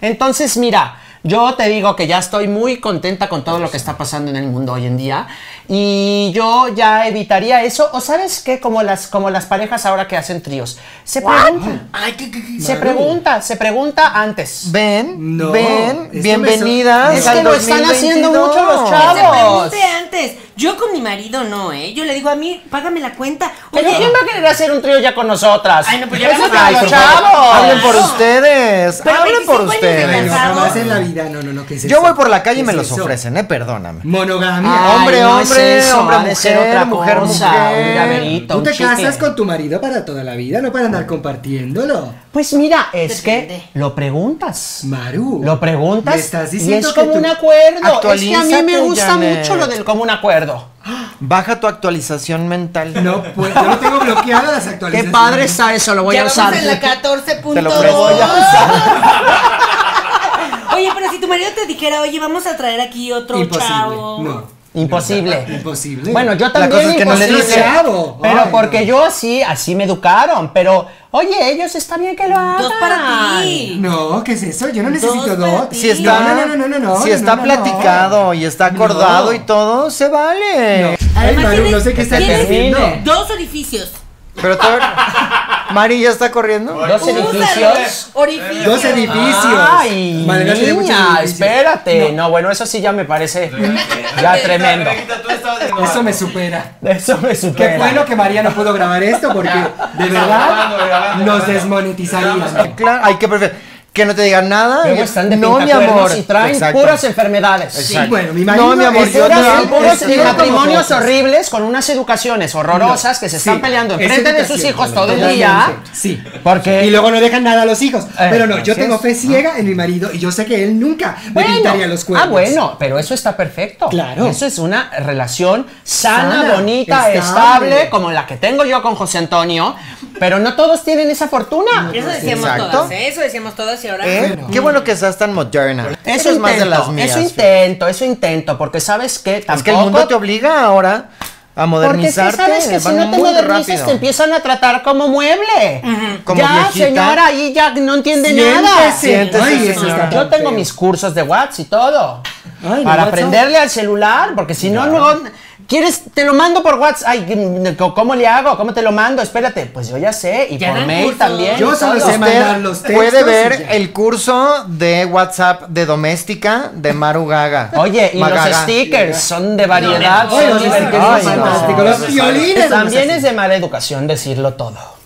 [SPEAKER 4] Entonces, mira, yo te digo que ya estoy muy contenta con todo lo que está pasando en el mundo hoy en día y yo ya evitaría eso. O sabes qué, como las, como las parejas ahora que hacen tríos, se preguntan,
[SPEAKER 2] Ay, qué, qué, qué-
[SPEAKER 4] se pregunta, se pregunta antes.
[SPEAKER 3] Ven,
[SPEAKER 1] No,
[SPEAKER 3] ven, bienvenidas.
[SPEAKER 4] Es que lo están haciendo
[SPEAKER 3] 2022.
[SPEAKER 4] mucho los
[SPEAKER 2] Que
[SPEAKER 4] chavos.
[SPEAKER 2] se pregunte antes. Yo con mi marido no, ¿eh? Yo le digo a mí, págame la cuenta.
[SPEAKER 4] Pero ¿quién va a querer hacer un trío ya con nosotras?
[SPEAKER 2] Ay, no, pues ya
[SPEAKER 4] Eso
[SPEAKER 2] vamos a-
[SPEAKER 4] los
[SPEAKER 3] por favor,
[SPEAKER 4] chavos.
[SPEAKER 3] Hablen por ustedes.
[SPEAKER 2] Pero
[SPEAKER 3] Hablen
[SPEAKER 2] 25
[SPEAKER 3] por
[SPEAKER 2] años de
[SPEAKER 3] ustedes.
[SPEAKER 2] Casado.
[SPEAKER 1] jamás en la vida, no, no, no, ¿qué es
[SPEAKER 3] Yo
[SPEAKER 1] eso?
[SPEAKER 3] voy por la calle y
[SPEAKER 1] ¿Qué
[SPEAKER 3] me
[SPEAKER 1] es
[SPEAKER 3] los
[SPEAKER 1] eso?
[SPEAKER 3] ofrecen, eh, perdóname.
[SPEAKER 1] Monogamia.
[SPEAKER 4] Ay,
[SPEAKER 3] Hombre,
[SPEAKER 4] no es
[SPEAKER 3] hombre,
[SPEAKER 4] eso,
[SPEAKER 3] hombre,
[SPEAKER 4] ha de ser
[SPEAKER 3] mujer,
[SPEAKER 4] otra
[SPEAKER 3] mujer,
[SPEAKER 4] cosa,
[SPEAKER 3] mujer.
[SPEAKER 4] un llaverito,
[SPEAKER 1] Tú
[SPEAKER 4] un
[SPEAKER 1] te
[SPEAKER 4] chicle.
[SPEAKER 1] casas con tu marido para toda la vida, no para andar compartiéndolo.
[SPEAKER 4] Pues mira, es
[SPEAKER 2] Depende.
[SPEAKER 4] que lo preguntas.
[SPEAKER 1] Maru.
[SPEAKER 4] Lo preguntas
[SPEAKER 1] Me estás
[SPEAKER 4] y
[SPEAKER 1] diciendo
[SPEAKER 4] es
[SPEAKER 1] que
[SPEAKER 4] como
[SPEAKER 1] tú-
[SPEAKER 4] un acuerdo. Es que a mí
[SPEAKER 3] Actualízate,
[SPEAKER 4] me gusta
[SPEAKER 3] Janet.
[SPEAKER 4] mucho lo del común acuerdo.
[SPEAKER 3] Baja tu actualización mental.
[SPEAKER 1] No, pues yo no tengo bloqueadas las
[SPEAKER 4] Qué
[SPEAKER 1] actualizaciones.
[SPEAKER 4] padre está eso, lo voy
[SPEAKER 2] ya
[SPEAKER 4] a
[SPEAKER 2] vamos
[SPEAKER 4] usar.
[SPEAKER 2] en la 14.2.
[SPEAKER 3] Te lo presto. *laughs*
[SPEAKER 2] Oye, pero si tu marido te dijera, oye, vamos a traer aquí otro
[SPEAKER 1] Imposible.
[SPEAKER 2] chavo.
[SPEAKER 1] No.
[SPEAKER 4] Imposible.
[SPEAKER 1] Imposible.
[SPEAKER 4] Bueno, yo
[SPEAKER 3] La
[SPEAKER 4] también
[SPEAKER 3] cosa es que no le dice.
[SPEAKER 4] Pero
[SPEAKER 1] Ay,
[SPEAKER 4] porque
[SPEAKER 1] no.
[SPEAKER 4] yo así, así me educaron. Pero, oye, ellos está bien que lo hagan.
[SPEAKER 2] Dos para ti.
[SPEAKER 1] No, ¿qué es eso? Yo no necesito
[SPEAKER 2] Dos
[SPEAKER 1] dos.
[SPEAKER 3] Si está,
[SPEAKER 1] No, no, no, no, no, no,
[SPEAKER 3] si está
[SPEAKER 1] no, no, no.
[SPEAKER 3] platicado y está acordado
[SPEAKER 1] No.
[SPEAKER 3] y todo, se vale.
[SPEAKER 1] Ay, Maru,
[SPEAKER 2] tienes-
[SPEAKER 1] no sé qué está diciendo.
[SPEAKER 2] Dos orificios.
[SPEAKER 3] Pero tú, *laughs* Mari ya está corriendo.
[SPEAKER 4] Dos edificios.
[SPEAKER 2] Orificios.
[SPEAKER 1] Dos edificios.
[SPEAKER 4] Ay,
[SPEAKER 1] muchos
[SPEAKER 4] niña,
[SPEAKER 1] edificios.
[SPEAKER 4] espérate. No. bueno, eso sí ya me parece *laughs* ya tremendo.
[SPEAKER 1] Eso me supera.
[SPEAKER 4] Eso me
[SPEAKER 1] Qué
[SPEAKER 4] supera.
[SPEAKER 1] bueno que María no pudo grabar esto porque de verdad nos desmonetizarían.
[SPEAKER 3] Claro, hay que prefer que no te digan nada.
[SPEAKER 4] Luego están de
[SPEAKER 3] no, mi amor.
[SPEAKER 4] y traen
[SPEAKER 3] Exacto.
[SPEAKER 4] puras enfermedades.
[SPEAKER 3] Exacto.
[SPEAKER 1] Bueno, mi marido
[SPEAKER 3] No, mi amor, yo
[SPEAKER 4] Puros, matrimonios horribles con unas educaciones horrorosas que se están
[SPEAKER 1] Sí,
[SPEAKER 4] peleando enfrente de sus hijos todo el día.
[SPEAKER 1] Sí.
[SPEAKER 4] Porque
[SPEAKER 1] Y luego no dejan nada a los hijos.
[SPEAKER 4] Eh,
[SPEAKER 1] Pero no, yo tengo
[SPEAKER 4] es.
[SPEAKER 1] fe ciega en mi marido y yo sé que él nunca me
[SPEAKER 4] Bueno,
[SPEAKER 1] pintaría los cuernos.
[SPEAKER 4] ah, bueno, pero eso está perfecto.
[SPEAKER 1] Claro.
[SPEAKER 4] Eso es una relación sana,
[SPEAKER 1] Sana,
[SPEAKER 4] bonita,
[SPEAKER 1] estable.
[SPEAKER 4] estable. como la que tengo yo con José Antonio. Pero no todos tienen esa fortuna.
[SPEAKER 2] Eso decíamos
[SPEAKER 3] Exacto.
[SPEAKER 2] todas, ¿eh? Eso decíamos todas y ahora.
[SPEAKER 3] ¿Eh? Qué bueno que seas tan moderna. Eso
[SPEAKER 4] Eso
[SPEAKER 3] es más de
[SPEAKER 4] intento,
[SPEAKER 3] las mías.
[SPEAKER 4] Eso intento, eso intento, porque sabes que tampoco...
[SPEAKER 3] Es que el mundo te obliga ahora a
[SPEAKER 4] Porque
[SPEAKER 3] modernizarte.
[SPEAKER 4] sabes que si no te modernizas
[SPEAKER 3] rápido.
[SPEAKER 4] te empiezan a tratar como mueble.
[SPEAKER 3] Como
[SPEAKER 4] ya,
[SPEAKER 3] viejita.
[SPEAKER 4] señora, ahí ya no entiende
[SPEAKER 1] Siéntese.
[SPEAKER 4] nada.
[SPEAKER 3] Siéntese,
[SPEAKER 1] Ay,
[SPEAKER 4] Yo tengo mis cursos de WhatsApp y todo.
[SPEAKER 1] Ay, ¿de
[SPEAKER 4] para aprenderle al celular, porque si no, luego. ¿Quieres? Te lo mando por WhatsApp. Ay, ¿cómo le hago? ¿Cómo te lo mando? Espérate, pues yo ya sé. Y
[SPEAKER 2] Ya
[SPEAKER 4] por mail también.
[SPEAKER 1] Yo solo sé mandar los textos
[SPEAKER 3] puede ver el curso de WhatsApp de doméstica de Maru Gaga.
[SPEAKER 4] Oye, y los stickers son de variedad.
[SPEAKER 2] No,
[SPEAKER 4] son
[SPEAKER 1] Ay, los
[SPEAKER 4] divertidos.
[SPEAKER 1] stickers
[SPEAKER 3] Ay,
[SPEAKER 1] son
[SPEAKER 3] no.
[SPEAKER 1] fantásticos. Los violines.
[SPEAKER 4] También
[SPEAKER 1] los
[SPEAKER 4] es de mala educación decirlo todo.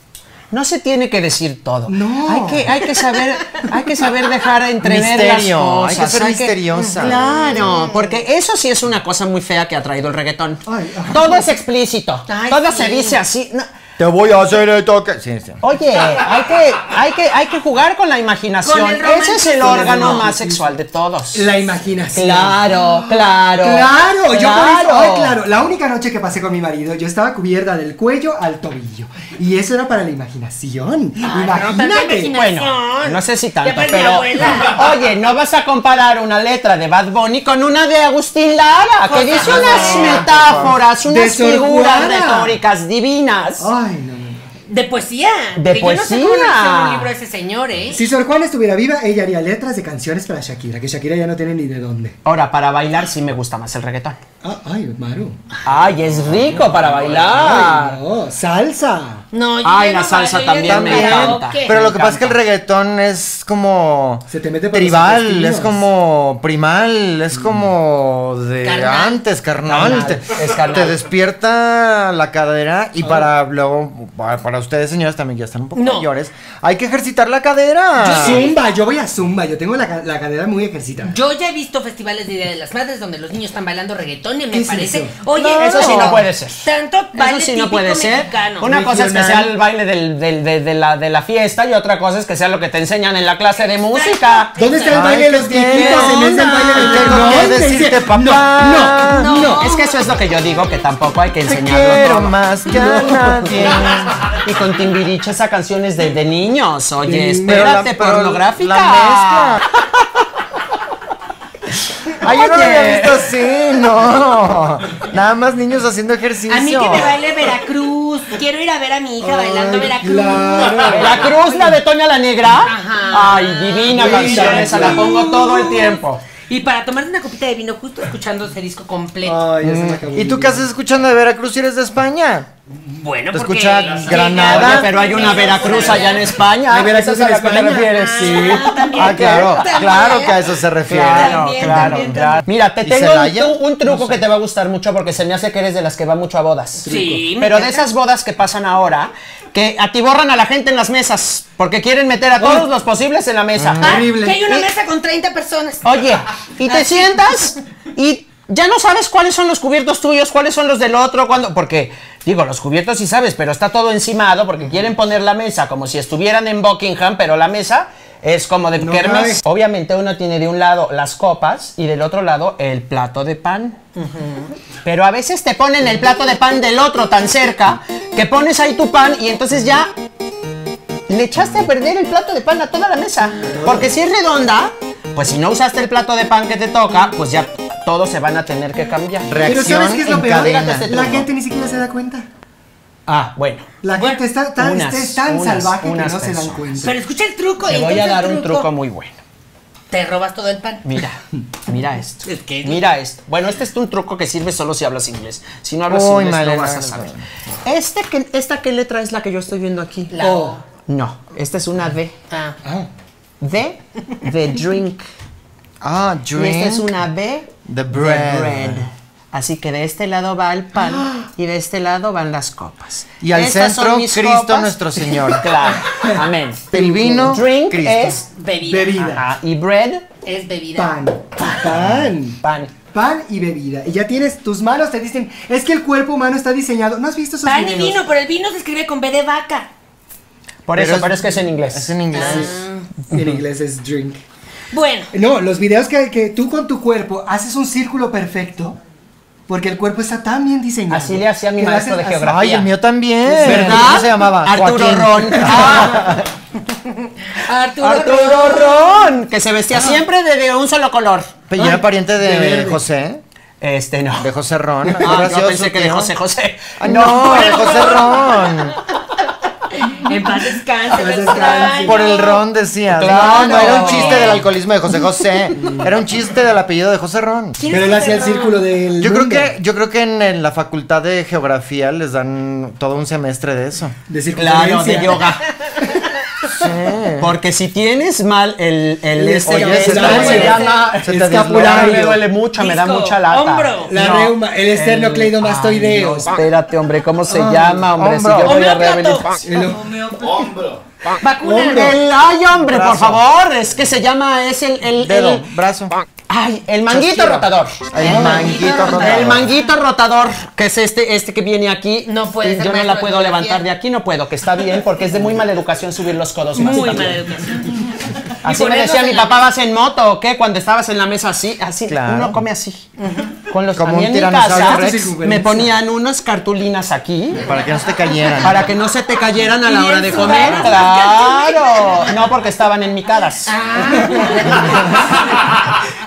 [SPEAKER 4] No se tiene que decir todo.
[SPEAKER 1] No.
[SPEAKER 4] Hay que, hay que saber, hay que saber dejar entrever
[SPEAKER 3] Misterio,
[SPEAKER 4] las
[SPEAKER 3] hay que
[SPEAKER 4] cosas.
[SPEAKER 3] ser misteriosa.
[SPEAKER 4] Claro, porque eso sí es una cosa muy fea que ha traído el reggaetón.
[SPEAKER 1] Ay, ay.
[SPEAKER 4] Todo es explícito.
[SPEAKER 2] Ay,
[SPEAKER 4] todo
[SPEAKER 2] sí.
[SPEAKER 4] se dice así. No,
[SPEAKER 3] Te voy a hacer el toque. Sí, sí.
[SPEAKER 4] Oye, hay que, hay que, hay que jugar con la imaginación.
[SPEAKER 2] Con
[SPEAKER 4] Ese es el órgano más sexual de todos.
[SPEAKER 1] La imaginación.
[SPEAKER 4] Claro, claro.
[SPEAKER 1] Claro, yo por eso, ay, claro, la única noche que pasé con mi marido, yo estaba cubierta del cuello al tobillo. Y eso era para la imaginación.
[SPEAKER 2] Ay,
[SPEAKER 1] Imagínate.
[SPEAKER 2] imaginación.
[SPEAKER 4] Bueno, no sé si tanto, pero *laughs* oye, no vas a comparar una letra de Bad Bunny con una de Agustín Lara, que dice unas metáforas, unas figuras retóricas divinas.
[SPEAKER 1] Ay, no, no, no.
[SPEAKER 2] De poesía.
[SPEAKER 4] De
[SPEAKER 2] Que Yo no sé cómo
[SPEAKER 4] poesía.
[SPEAKER 2] un libro ese señor, ¿eh?
[SPEAKER 1] Si Sor Juana estuviera viva, ella haría letras de canciones para Shakira, que Shakira ya no tiene ni de dónde.
[SPEAKER 4] Ahora, para bailar sí me gusta más el reggaetón.
[SPEAKER 1] Ah, ay, Maru.
[SPEAKER 4] Ay, es rico para bailar.
[SPEAKER 1] Ay, no, salsa.
[SPEAKER 2] No, yo
[SPEAKER 4] Ay, la
[SPEAKER 2] no
[SPEAKER 4] salsa
[SPEAKER 2] bailo, yo
[SPEAKER 4] también me encanta.
[SPEAKER 3] Pero lo que pasa es que el reggaetón es como
[SPEAKER 1] Se te mete por
[SPEAKER 3] tribal, es como primal, es como de
[SPEAKER 2] Carnal.
[SPEAKER 3] antes, carnal.
[SPEAKER 4] Carnal,
[SPEAKER 3] Te,
[SPEAKER 4] es carnal.
[SPEAKER 3] te despierta la cadera y para luego para, ustedes señoras también que ya están un poco
[SPEAKER 2] No.
[SPEAKER 3] mayores, hay que ejercitar la cadera.
[SPEAKER 1] Zumba, yo voy a Zumba, yo tengo la, la cadera muy ejercitada.
[SPEAKER 2] Yo ya he visto festivales de Día de las Madres donde los niños están bailando reggaetón y
[SPEAKER 1] ¿Qué
[SPEAKER 2] me
[SPEAKER 1] es
[SPEAKER 2] parece.
[SPEAKER 1] eso?
[SPEAKER 2] Oye,
[SPEAKER 3] No,
[SPEAKER 4] Eso sí no puede ser.
[SPEAKER 2] Tanto baile
[SPEAKER 4] Eso sí no puede ser.
[SPEAKER 2] mexicano.
[SPEAKER 4] Una cosa es que sea el baile del- del- de, de la, de la fiesta y otra cosa es que sea lo que te enseñan en la clase de música.
[SPEAKER 1] ¿Dónde está el baile de
[SPEAKER 3] ¿qué
[SPEAKER 1] los viejitos en vez del baile del
[SPEAKER 3] Tengo
[SPEAKER 1] no,
[SPEAKER 3] que
[SPEAKER 1] te
[SPEAKER 3] decirte, papá.
[SPEAKER 1] No, no, no.
[SPEAKER 4] Es que eso es lo que yo digo, que tampoco hay que
[SPEAKER 3] Te
[SPEAKER 4] enseñarlo
[SPEAKER 3] quiero
[SPEAKER 4] todo.
[SPEAKER 3] más que a nadie. *laughs*
[SPEAKER 4] Y con Timbiriche esa canción es de, de niños. Oye, espérate, pornográfica.
[SPEAKER 3] La mezcla. Ay, yo no lo había visto así, no. Nada más niños haciendo ejercicio.
[SPEAKER 2] A mí que me baile Veracruz. Quiero ir a ver a mi hija bailando Veracruz.
[SPEAKER 1] claro.
[SPEAKER 4] La Cruz, la de Toña la Negra.
[SPEAKER 2] Ajá.
[SPEAKER 4] Ay, divina canción, esa la pongo todo el tiempo.
[SPEAKER 2] Y para tomarte una copita de vino justo escuchando ese disco completo.
[SPEAKER 1] Ay, ya se me acabó.
[SPEAKER 3] ¿Y tú qué haces escuchando de Veracruz si eres de España?
[SPEAKER 2] Bueno,
[SPEAKER 3] Te
[SPEAKER 2] porque
[SPEAKER 3] escucha Granada.
[SPEAKER 4] Pero hay una Veracruz allá en España.
[SPEAKER 1] ¿Hay Veracruz
[SPEAKER 4] ¿Esa es a
[SPEAKER 1] en
[SPEAKER 4] que te
[SPEAKER 1] España?
[SPEAKER 4] refieres? Sí.
[SPEAKER 2] Ah, también.
[SPEAKER 3] Ah, claro,
[SPEAKER 2] También.
[SPEAKER 3] claro que a eso se refiere.
[SPEAKER 4] Claro, claro. Mira, te
[SPEAKER 3] ¿Y
[SPEAKER 4] tengo un, un truco que te va a gustar mucho porque se me hace que eres de las que va mucho a bodas.
[SPEAKER 2] Sí,
[SPEAKER 4] Pero de esas bodas que pasan ahora, que atiborran a la gente en las mesas porque quieren meter a todos los posibles en la mesa.
[SPEAKER 2] Ah,
[SPEAKER 1] Horrible.
[SPEAKER 2] que hay una mesa con 30 personas.
[SPEAKER 4] Oye, y te sientas y ya no sabes cuáles son los cubiertos tuyos, cuáles son los del otro, cuando, porque digo, los cubiertos sí sabes, pero está todo encimado porque quieren poner la mesa como si estuvieran en Buckingham, pero la mesa es como de
[SPEAKER 1] No
[SPEAKER 4] kermes.
[SPEAKER 1] cabe.
[SPEAKER 4] Obviamente uno tiene de un lado las copas y del otro lado el plato de pan. Pero a veces te ponen el plato de pan del otro tan cerca que pones ahí tu pan y entonces ya le echaste a perder el plato de pan a toda la mesa. Porque si es redonda, pues si no usaste el plato de pan que te toca, pues ya todos se van a tener que cambiar.
[SPEAKER 1] Pero
[SPEAKER 3] Reacción
[SPEAKER 1] ¿sabes qué es lo peor? La gente ni siquiera se da cuenta.
[SPEAKER 4] Ah, bueno.
[SPEAKER 1] La
[SPEAKER 2] Bueno,
[SPEAKER 1] gente está tan,
[SPEAKER 4] unas-
[SPEAKER 1] es tan
[SPEAKER 4] unas-
[SPEAKER 1] salvaje
[SPEAKER 4] unas
[SPEAKER 1] que no se dan cuenta.
[SPEAKER 2] Pero escucha el truco.
[SPEAKER 4] Te voy a dar un truco muy bueno.
[SPEAKER 2] Te robas todo el pan.
[SPEAKER 4] Mira, *laughs* mira esto.
[SPEAKER 2] Es que-
[SPEAKER 4] Mira esto. Bueno, este es un truco que sirve solo si hablas inglés. Si no hablas
[SPEAKER 3] Uy,
[SPEAKER 4] inglés no vas a saber. Este que, ¿Esta qué letra es la que yo estoy viendo aquí?
[SPEAKER 2] La O.
[SPEAKER 4] No, esta es una D.
[SPEAKER 2] Ah.
[SPEAKER 1] Ah,
[SPEAKER 4] D de drink.
[SPEAKER 3] Ah,
[SPEAKER 4] Y esta es
[SPEAKER 3] drink.
[SPEAKER 4] una B
[SPEAKER 3] The bread.
[SPEAKER 4] bread. Así que de este lado va el pan *gasps* y de este lado van las copas.
[SPEAKER 3] Y al
[SPEAKER 4] Estas
[SPEAKER 3] centro, Cristo
[SPEAKER 4] copas.
[SPEAKER 3] nuestro *laughs* Señor.
[SPEAKER 4] Claro, amén. *laughs*
[SPEAKER 3] El vino,
[SPEAKER 4] Drink
[SPEAKER 3] Cristo.
[SPEAKER 4] es
[SPEAKER 2] Bebida.
[SPEAKER 1] Bebida.
[SPEAKER 4] ajá, y bread,
[SPEAKER 2] Es bebida.
[SPEAKER 1] pan. Pan.
[SPEAKER 4] pan.
[SPEAKER 1] Pan y bebida. Y ya tienes, tus manos te dicen, es que el cuerpo humano está diseñado. ¿No has visto esos
[SPEAKER 2] Pan y
[SPEAKER 1] videos?
[SPEAKER 2] vino, pero el vino se escribe con B de vaca.
[SPEAKER 4] Por
[SPEAKER 3] Pero
[SPEAKER 4] eso,
[SPEAKER 3] es-
[SPEAKER 4] pero es que es en inglés.
[SPEAKER 3] Es en inglés.
[SPEAKER 1] En inglés es drink.
[SPEAKER 2] Bueno,
[SPEAKER 1] No, los videos que, que tú con tu cuerpo haces un círculo perfecto. Porque el cuerpo está tan bien diseñado.
[SPEAKER 4] Así le hacía mi maestro
[SPEAKER 1] haces
[SPEAKER 4] de geografía.
[SPEAKER 3] Ay, el mío también.
[SPEAKER 4] ¿Verdad?
[SPEAKER 3] ¿Cómo se llamaba?
[SPEAKER 4] Arturo
[SPEAKER 3] Joaquín.
[SPEAKER 4] Ron. *laughs* Ah,
[SPEAKER 2] Arturo,
[SPEAKER 4] Arturo Ron, que se vestía siempre de, de un solo color.
[SPEAKER 3] Pero yo era pariente de. José.
[SPEAKER 4] Este no.
[SPEAKER 3] De José Ron.
[SPEAKER 4] Ah,
[SPEAKER 3] ¿Habrá
[SPEAKER 4] yo pensé que de? José José.
[SPEAKER 3] Ah, no, de José Ron. *laughs*
[SPEAKER 2] En paz *laughs* descanse,
[SPEAKER 1] descanse.
[SPEAKER 3] Por el ron.
[SPEAKER 4] Claro.
[SPEAKER 3] No, no era un chiste del alcoholismo de José José. *laughs* Era un chiste del apellido de José Ron.
[SPEAKER 2] ¿Quién
[SPEAKER 1] Pero él hacía el círculo del.
[SPEAKER 3] Yo creo que, yo creo que en, en la facultad de geografía les dan todo un semestre de eso.
[SPEAKER 1] De
[SPEAKER 4] Claro, de
[SPEAKER 1] circunferencia.
[SPEAKER 4] yoga. *laughs* Porque si tienes mal el, el, este, este, ¿cómo se llama?
[SPEAKER 3] Se te
[SPEAKER 1] Escapulario.
[SPEAKER 4] Me duele mucho, me da mucha lata.
[SPEAKER 2] hombro.
[SPEAKER 1] La
[SPEAKER 4] No.
[SPEAKER 1] reuma, el esternocleidomastoideo.
[SPEAKER 4] Ay, no, espérate, hombre, ¿cómo se
[SPEAKER 1] Ay,
[SPEAKER 4] llama, hombre? Si
[SPEAKER 3] hombro.
[SPEAKER 4] yo voy a rehabilitar.
[SPEAKER 5] Hombro.
[SPEAKER 2] Vacuna.
[SPEAKER 4] Ay, hombre, por
[SPEAKER 3] Brazo.
[SPEAKER 4] favor, es que se llama, es el, el,
[SPEAKER 3] Dedo,
[SPEAKER 4] el-
[SPEAKER 3] brazo.
[SPEAKER 4] Ay, el manguito rotador.
[SPEAKER 3] El manguito rotador.
[SPEAKER 4] El manguito rotador, que es este, este que viene aquí.
[SPEAKER 2] No puede ser
[SPEAKER 4] Yo no la puedo levantar de aquí, no puedo, que está bien, porque es de muy mala educación subir los codos más.
[SPEAKER 2] Muy mala educación.
[SPEAKER 4] Así me decía
[SPEAKER 2] en
[SPEAKER 4] mi papá, ¿vas en moto o qué? Cuando estabas en la mesa así, así,
[SPEAKER 3] Claro.
[SPEAKER 4] uno come así. Con los
[SPEAKER 3] Como un
[SPEAKER 4] en mi casa me ponían unas cartulinas aquí
[SPEAKER 3] Para que no se te cayeran.
[SPEAKER 4] para que no se te cayeran a la hora
[SPEAKER 2] en
[SPEAKER 4] de comer. Claro. No, porque estaban enmicadas. *laughs*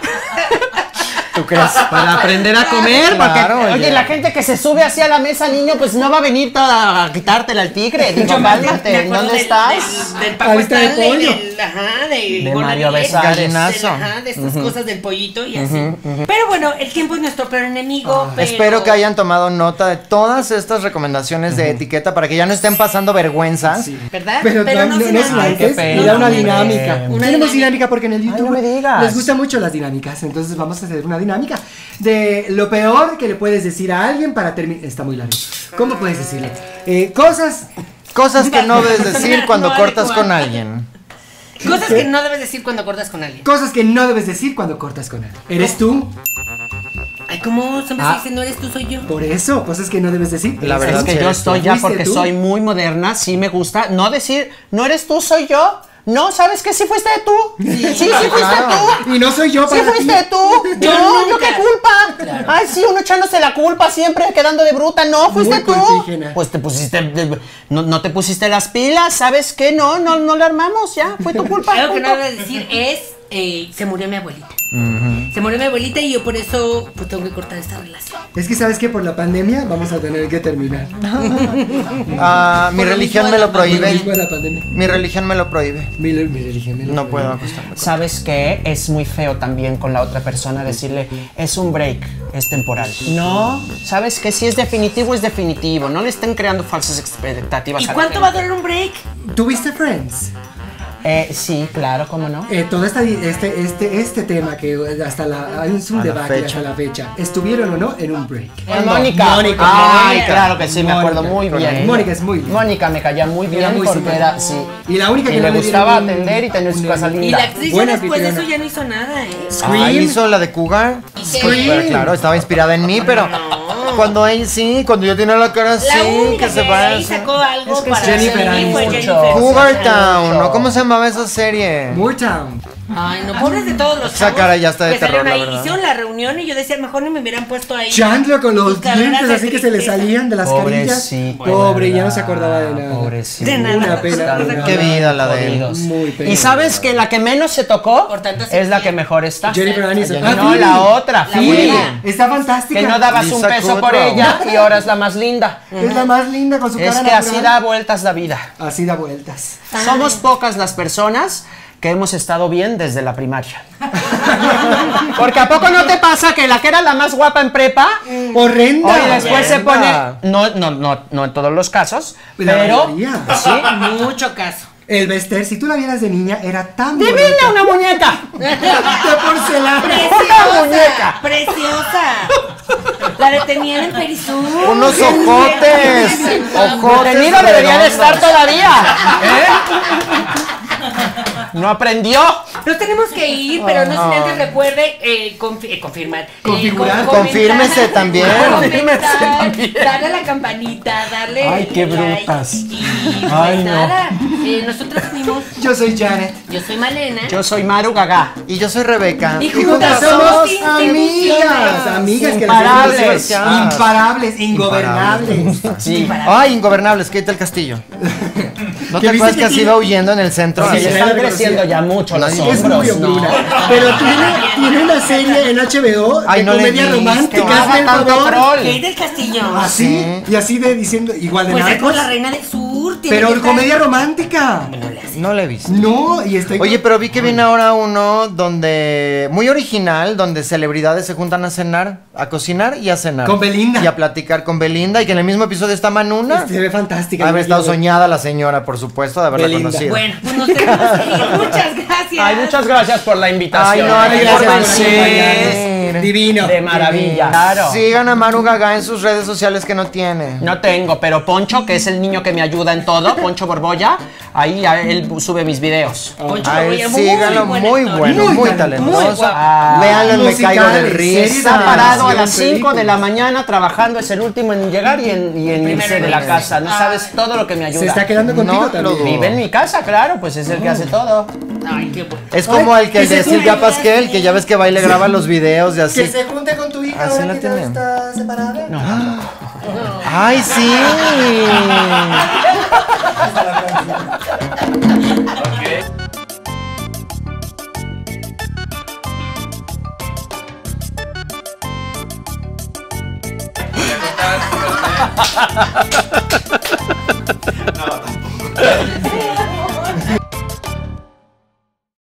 [SPEAKER 3] ¿Tú crees?
[SPEAKER 4] Para aprender a comer,
[SPEAKER 3] Claro,
[SPEAKER 4] porque, oye,
[SPEAKER 3] oye.
[SPEAKER 4] la gente que se sube así a la mesa, niño, pues no va a venir toda a quitártela al tigre. Digo,
[SPEAKER 2] Yo me
[SPEAKER 4] cálmate, ¿en
[SPEAKER 2] acuerdo
[SPEAKER 4] dónde
[SPEAKER 2] del-
[SPEAKER 4] estás?
[SPEAKER 2] Del, del Paco
[SPEAKER 1] Ahorita de
[SPEAKER 2] Stanley,
[SPEAKER 1] pollo.
[SPEAKER 2] del- ajá, de,
[SPEAKER 4] De Mario Besares.
[SPEAKER 2] Ajá, de estas cosas del pollito y así. Pero bueno, el tiempo es nuestro peor enemigo. pero-
[SPEAKER 3] Espero que hayan tomado nota de todas estas recomendaciones de etiqueta para que ya no estén pasando vergüenzas.
[SPEAKER 2] ¿Verdad?
[SPEAKER 1] Pero, no, no,
[SPEAKER 2] sin
[SPEAKER 1] no es
[SPEAKER 4] pena.
[SPEAKER 1] era una
[SPEAKER 2] No,
[SPEAKER 1] dinámica.
[SPEAKER 2] una
[SPEAKER 1] Tenemos
[SPEAKER 2] dinámica.
[SPEAKER 1] porque en el YouTube
[SPEAKER 4] no
[SPEAKER 1] les gustan mucho las dinámicas. Entonces vamos a hacer una dinámica de lo peor que le puedes decir a alguien para terminar. Está muy largo. ¿Cómo puedes decirle? Eh, cosas.
[SPEAKER 3] Cosas que no *laughs* debes decir cuando
[SPEAKER 2] No
[SPEAKER 3] cortas con
[SPEAKER 2] adecuadas.
[SPEAKER 3] alguien.
[SPEAKER 2] Cosas que no debes decir cuando cortas con alguien.
[SPEAKER 1] Cosas que no debes decir cuando cortas con alguien. ¿Eres tú?
[SPEAKER 2] Ay, ¿cómo siempre
[SPEAKER 1] Ah.
[SPEAKER 2] se dice no eres tú, soy yo?
[SPEAKER 1] Por eso, cosas que no debes decir.
[SPEAKER 3] La
[SPEAKER 1] ¿Eres
[SPEAKER 3] verdad
[SPEAKER 4] Es que yo estoy ya
[SPEAKER 1] ¿Fuiste
[SPEAKER 4] porque
[SPEAKER 1] tú?
[SPEAKER 4] soy muy moderna, sí me gusta. No decir, no eres tú, soy yo. No, ¿sabes qué? Sí fuiste tú. Sí, sí, fuiste
[SPEAKER 3] claro.
[SPEAKER 4] tú.
[SPEAKER 1] Y no soy yo
[SPEAKER 4] Sí
[SPEAKER 1] para
[SPEAKER 4] fuiste
[SPEAKER 1] ti.
[SPEAKER 4] tú.
[SPEAKER 2] Yo
[SPEAKER 4] No, yo qué culpa. Ay, sí, uno echándose la culpa siempre, quedando de bruta. No, fuiste
[SPEAKER 1] Muy
[SPEAKER 4] tú. Pues te pusiste, no, no te pusiste las pilas, ¿sabes qué? No, no, no lo armamos ya. Fue tu *laughs* culpa.
[SPEAKER 2] Que no debes decir es eh, se murió mi abuelita. Se murió mi abuelita y yo por eso pues tengo que cortar esta relación.
[SPEAKER 1] Es que sabes que por la pandemia vamos a tener que terminar. *laughs*
[SPEAKER 3] Ah, mi
[SPEAKER 2] Por lo
[SPEAKER 3] religión me lo prohíbe. Mi religión me lo prohíbe.
[SPEAKER 1] Mi, mi religión me lo
[SPEAKER 3] No
[SPEAKER 1] prohíbe.
[SPEAKER 3] puedo acostarme.
[SPEAKER 4] ¿Sabes qué? Es muy feo también con la otra persona decirle, es un break, es temporal. No, ¿sabes qué? Si es definitivo, es definitivo. No le estén creando falsas expectativas.
[SPEAKER 2] ¿Y
[SPEAKER 4] a la
[SPEAKER 2] cuánto va a durar un break?
[SPEAKER 1] ¿Tuviste Friends?
[SPEAKER 4] Eh, sí, claro, ¿cómo no?
[SPEAKER 1] Eh, todo esta, este, este, este tema que hasta la, hay un
[SPEAKER 3] A la
[SPEAKER 1] debate
[SPEAKER 3] fecha.
[SPEAKER 1] hasta la fecha, ¿estuvieron o no en un break?
[SPEAKER 4] Eh, Mónica.
[SPEAKER 1] Mónica.
[SPEAKER 4] Ay, claro que sí, me acuerdo muy bien.
[SPEAKER 1] Mónica es muy linda.
[SPEAKER 4] Mónica me caía muy bien
[SPEAKER 1] Era muy
[SPEAKER 4] porque era, sí.
[SPEAKER 1] Y la única que
[SPEAKER 4] Y
[SPEAKER 1] no
[SPEAKER 4] le
[SPEAKER 1] le
[SPEAKER 4] gustaba
[SPEAKER 1] un-
[SPEAKER 4] atender y tener su casa
[SPEAKER 2] Y
[SPEAKER 4] linda.
[SPEAKER 2] la actriz
[SPEAKER 1] Buena
[SPEAKER 2] después de eso ya no hizo nada, ¿eh?
[SPEAKER 3] Ah,
[SPEAKER 1] Scream.
[SPEAKER 3] hizo la de Cougar.
[SPEAKER 2] Scream.
[SPEAKER 3] Pero claro, estaba inspirada en mí, pero cuando él sí, cuando yo tenía la cara así,
[SPEAKER 2] La
[SPEAKER 3] que
[SPEAKER 2] que,
[SPEAKER 3] se va
[SPEAKER 2] sacó algo
[SPEAKER 4] Es que
[SPEAKER 2] para
[SPEAKER 1] Jennifer
[SPEAKER 2] fue
[SPEAKER 1] Aniston.
[SPEAKER 2] Jennifer.
[SPEAKER 3] Cougar Town, ¿no? ¿Cómo se llamaba esa serie?
[SPEAKER 1] Moortown.
[SPEAKER 2] Ay, no, pobres de todos los
[SPEAKER 3] Esa
[SPEAKER 2] chavos
[SPEAKER 3] cara ya está de
[SPEAKER 2] que salieron
[SPEAKER 3] terror, la
[SPEAKER 2] ahí.
[SPEAKER 3] verdad.
[SPEAKER 2] Hicieron la reunión y yo decía, mejor no me hubieran puesto ahí.
[SPEAKER 1] Chandler con los
[SPEAKER 2] sus carreras
[SPEAKER 1] dientes
[SPEAKER 2] de
[SPEAKER 1] así que se le
[SPEAKER 2] tristeza.
[SPEAKER 1] salían de las carillas.
[SPEAKER 4] Pobrecito.
[SPEAKER 1] Pobre, ya no se acordaba de nada.
[SPEAKER 4] Pobrecito.
[SPEAKER 2] De nada.
[SPEAKER 1] Una pena.
[SPEAKER 2] Están
[SPEAKER 1] una
[SPEAKER 3] Qué vida la de él.
[SPEAKER 4] Jodidos.
[SPEAKER 1] Muy pena.
[SPEAKER 4] Y sabes que la que menos se tocó
[SPEAKER 2] Por tanto, sí,
[SPEAKER 4] es la que mejor está.
[SPEAKER 1] Jennifer Aniston.
[SPEAKER 4] No,
[SPEAKER 1] Ah, Phoebe.
[SPEAKER 4] la otra,
[SPEAKER 2] La
[SPEAKER 4] Phoebe.
[SPEAKER 1] Está fantástica.
[SPEAKER 4] Que no dabas un
[SPEAKER 3] Lisa
[SPEAKER 4] peso por
[SPEAKER 3] Kudrow.
[SPEAKER 4] ella y *laughs* ahora es la más linda.
[SPEAKER 1] Es la más linda con su
[SPEAKER 4] Es
[SPEAKER 1] cara
[SPEAKER 4] que así da vueltas la vida.
[SPEAKER 1] Así da vueltas.
[SPEAKER 4] Somos pocas las personas que hemos estado bien desde la primaria. *laughs* Porque a poco no te pasa que la que era la más guapa en prepa,
[SPEAKER 1] Horrenda.
[SPEAKER 4] hoy después se pone, no, no, no, no en todos los casos,
[SPEAKER 1] La
[SPEAKER 4] pero
[SPEAKER 1] mayoría.
[SPEAKER 4] sí,
[SPEAKER 2] Mucho caso.
[SPEAKER 1] El Bester, si tú la vieras de niña, era tan
[SPEAKER 4] divina
[SPEAKER 1] bonita.
[SPEAKER 4] una muñeca.
[SPEAKER 1] de porcelana.
[SPEAKER 2] Preciosa. Preciosa. La detenían en Perisur.
[SPEAKER 3] Unos ojotes. Ojotes.
[SPEAKER 4] Detenido debería de estar todavía. ¿eh? *laughs* No aprendió.
[SPEAKER 2] Nos tenemos que ir, pero no sin antes recuerde eh, confi- eh, confirmar. eh,
[SPEAKER 1] Configurar.
[SPEAKER 3] Confírmese también. *laughs*
[SPEAKER 2] Comentar,
[SPEAKER 4] también.
[SPEAKER 2] darle a la campanita, darle.
[SPEAKER 4] Ay, qué
[SPEAKER 2] like,
[SPEAKER 4] brutas.
[SPEAKER 2] Y pues
[SPEAKER 4] Ay, no.
[SPEAKER 2] nada, eh, nosotros fuimos.
[SPEAKER 1] Yo soy Janet.
[SPEAKER 2] Yo soy Malena.
[SPEAKER 4] Yo soy Maru Gaga.
[SPEAKER 3] Y yo soy Rebeca.
[SPEAKER 2] Y
[SPEAKER 1] Y juntas
[SPEAKER 2] juntas
[SPEAKER 1] somos amigas. Amigas que
[SPEAKER 4] Imparables.
[SPEAKER 1] las hacemos imparables, ingobernables.
[SPEAKER 4] Sí.
[SPEAKER 3] Ay, ingobernables, Kate del Castillo. *laughs* ¿No
[SPEAKER 1] ¿Que
[SPEAKER 3] te acuerdas
[SPEAKER 1] que
[SPEAKER 3] que así
[SPEAKER 1] tiene-
[SPEAKER 3] iba huyendo en el centro?
[SPEAKER 1] Sí,
[SPEAKER 3] Así.
[SPEAKER 1] ya
[SPEAKER 4] mucho los
[SPEAKER 3] Nadie-
[SPEAKER 1] Es muy
[SPEAKER 4] hombros, ¿no?
[SPEAKER 1] Pero tiene, tiene una serie en HBO
[SPEAKER 3] Ay,
[SPEAKER 1] de
[SPEAKER 3] no
[SPEAKER 1] comedia romántica.
[SPEAKER 4] Que no haga
[SPEAKER 1] hazme el
[SPEAKER 4] tanto
[SPEAKER 1] favor.
[SPEAKER 4] troll.
[SPEAKER 2] Kate del Castillo.
[SPEAKER 1] Así, y así de diciendo, igual de
[SPEAKER 2] Pues es
[SPEAKER 1] narcos.
[SPEAKER 2] con la reina del sur. tiene
[SPEAKER 1] Pero comedia romántica.
[SPEAKER 2] No le hace.
[SPEAKER 3] No le he visto.
[SPEAKER 1] No, y estoy.
[SPEAKER 3] Oye, pero vi que viene ahora uno donde muy original, donde celebridades se juntan a cenar, a cocinar y a cenar.
[SPEAKER 1] Con Belinda.
[SPEAKER 3] Y a platicar con Belinda y que en el mismo episodio está Manuna.
[SPEAKER 1] Se ve fantástica.
[SPEAKER 3] Haber estado soñada la señora, por supuesto, de haberla
[SPEAKER 1] Belinda.
[SPEAKER 3] conocido.
[SPEAKER 2] Bueno, pues nos tenemos que ir. *laughs* Muchas gracias.
[SPEAKER 4] Ay, muchas gracias por la invitación.
[SPEAKER 3] Ay, no, a ti
[SPEAKER 1] Gracias
[SPEAKER 3] por.
[SPEAKER 1] Divino.
[SPEAKER 4] De maravilla. Claro.
[SPEAKER 3] Sigan a Maru Gaga en sus redes sociales que no tiene.
[SPEAKER 4] No tengo, pero Poncho, que es el niño que me ayuda en todo, Poncho Borbolla, ahí a- él sube mis videos.
[SPEAKER 2] Borbolla, muy
[SPEAKER 3] síganlo, muy
[SPEAKER 2] actor.
[SPEAKER 3] bueno,
[SPEAKER 1] Muy
[SPEAKER 3] muy,
[SPEAKER 1] tal-
[SPEAKER 3] talentoso. Véanlo en Me Caigo de Risa.
[SPEAKER 4] Está parado a las 5 de la mañana trabajando, es el último en llegar y en, y en irse de la casa. No sabes todo lo que me ayuda.
[SPEAKER 1] Se está quedando contigo
[SPEAKER 3] No,
[SPEAKER 1] también.
[SPEAKER 4] Vive en mi casa, claro, pues es el que hace todo.
[SPEAKER 2] Ay, qué bueno.
[SPEAKER 3] Es como
[SPEAKER 1] Ay,
[SPEAKER 3] el que de Silvia. Pasquel, que ya ves que va y le graba los videos y así.
[SPEAKER 1] Que se junte con tu hija
[SPEAKER 3] Así
[SPEAKER 1] ahora que
[SPEAKER 3] tiene.
[SPEAKER 1] está separada. *gasps*
[SPEAKER 3] ¡Ay, sí! *laughs*
[SPEAKER 5] Voy a contar, contar. No, tampoco.